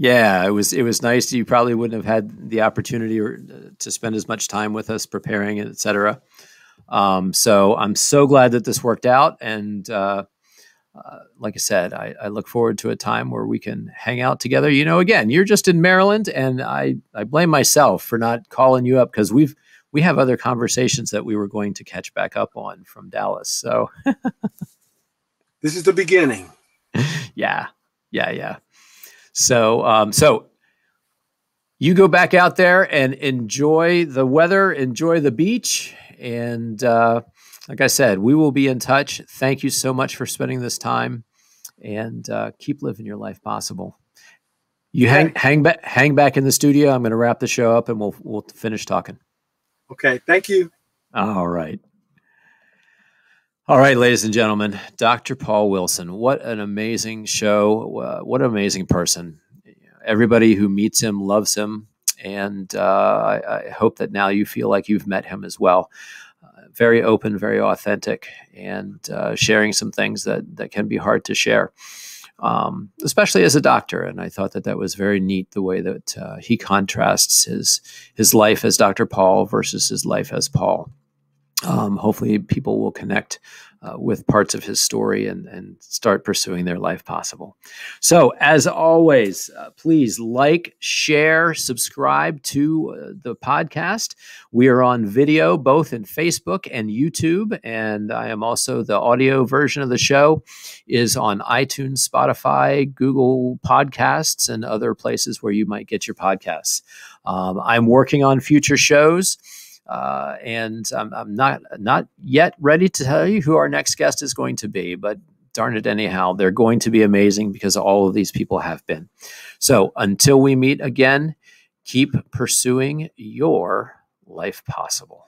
Yeah, it was it was nice. You probably wouldn't have had the opportunity or, uh, to spend as much time with us preparing it, et cetera. Um, so I'm so glad that this worked out. And uh, uh, like I said, I, I look forward to a time where we can hang out together. You know, again, you're just in Maryland, and I I blame myself for not calling you up because we've we have other conversations that we were going to catch back up on from Dallas. So this is the beginning. yeah, yeah, yeah. So, um, so you go back out there and enjoy the weather, enjoy the beach, and uh, like I said, we will be in touch. Thank you so much for spending this time, and uh, keep living your life possible. You hang hang back hang back in the studio. I'm going to wrap the show up, and we'll we'll finish talking. Okay. Thank you. All right. All right, ladies and gentlemen, Dr. Paul Wilson. What an amazing show. Uh, what an amazing person. Everybody who meets him loves him. And uh, I, I, hope that now you feel like you've met him as well. Uh, very open, very authentic, and uh, sharing some things that, that can be hard to share. Um, especially as a doctor. And I thought that that was very neat the way that uh, he contrasts his his life as Dr. Paul versus his life as Paul um, hopefully people will connect uh, with parts of his story and, and start pursuing their life possible. So, as always, uh, please like, share, subscribe to uh, the podcast. We are on video both in Facebook and YouTube, and I am also the audio version of the show is on iTunes, Spotify, Google Podcasts, and other places where you might get your podcasts. Um, I'm working on future shows. Uh, and I'm, I'm, not not yet ready to tell you who our next guest is going to be, but darn it, anyhow, they're going to be amazing because all of these people have been. So until we meet again, keep pursuing your life possible.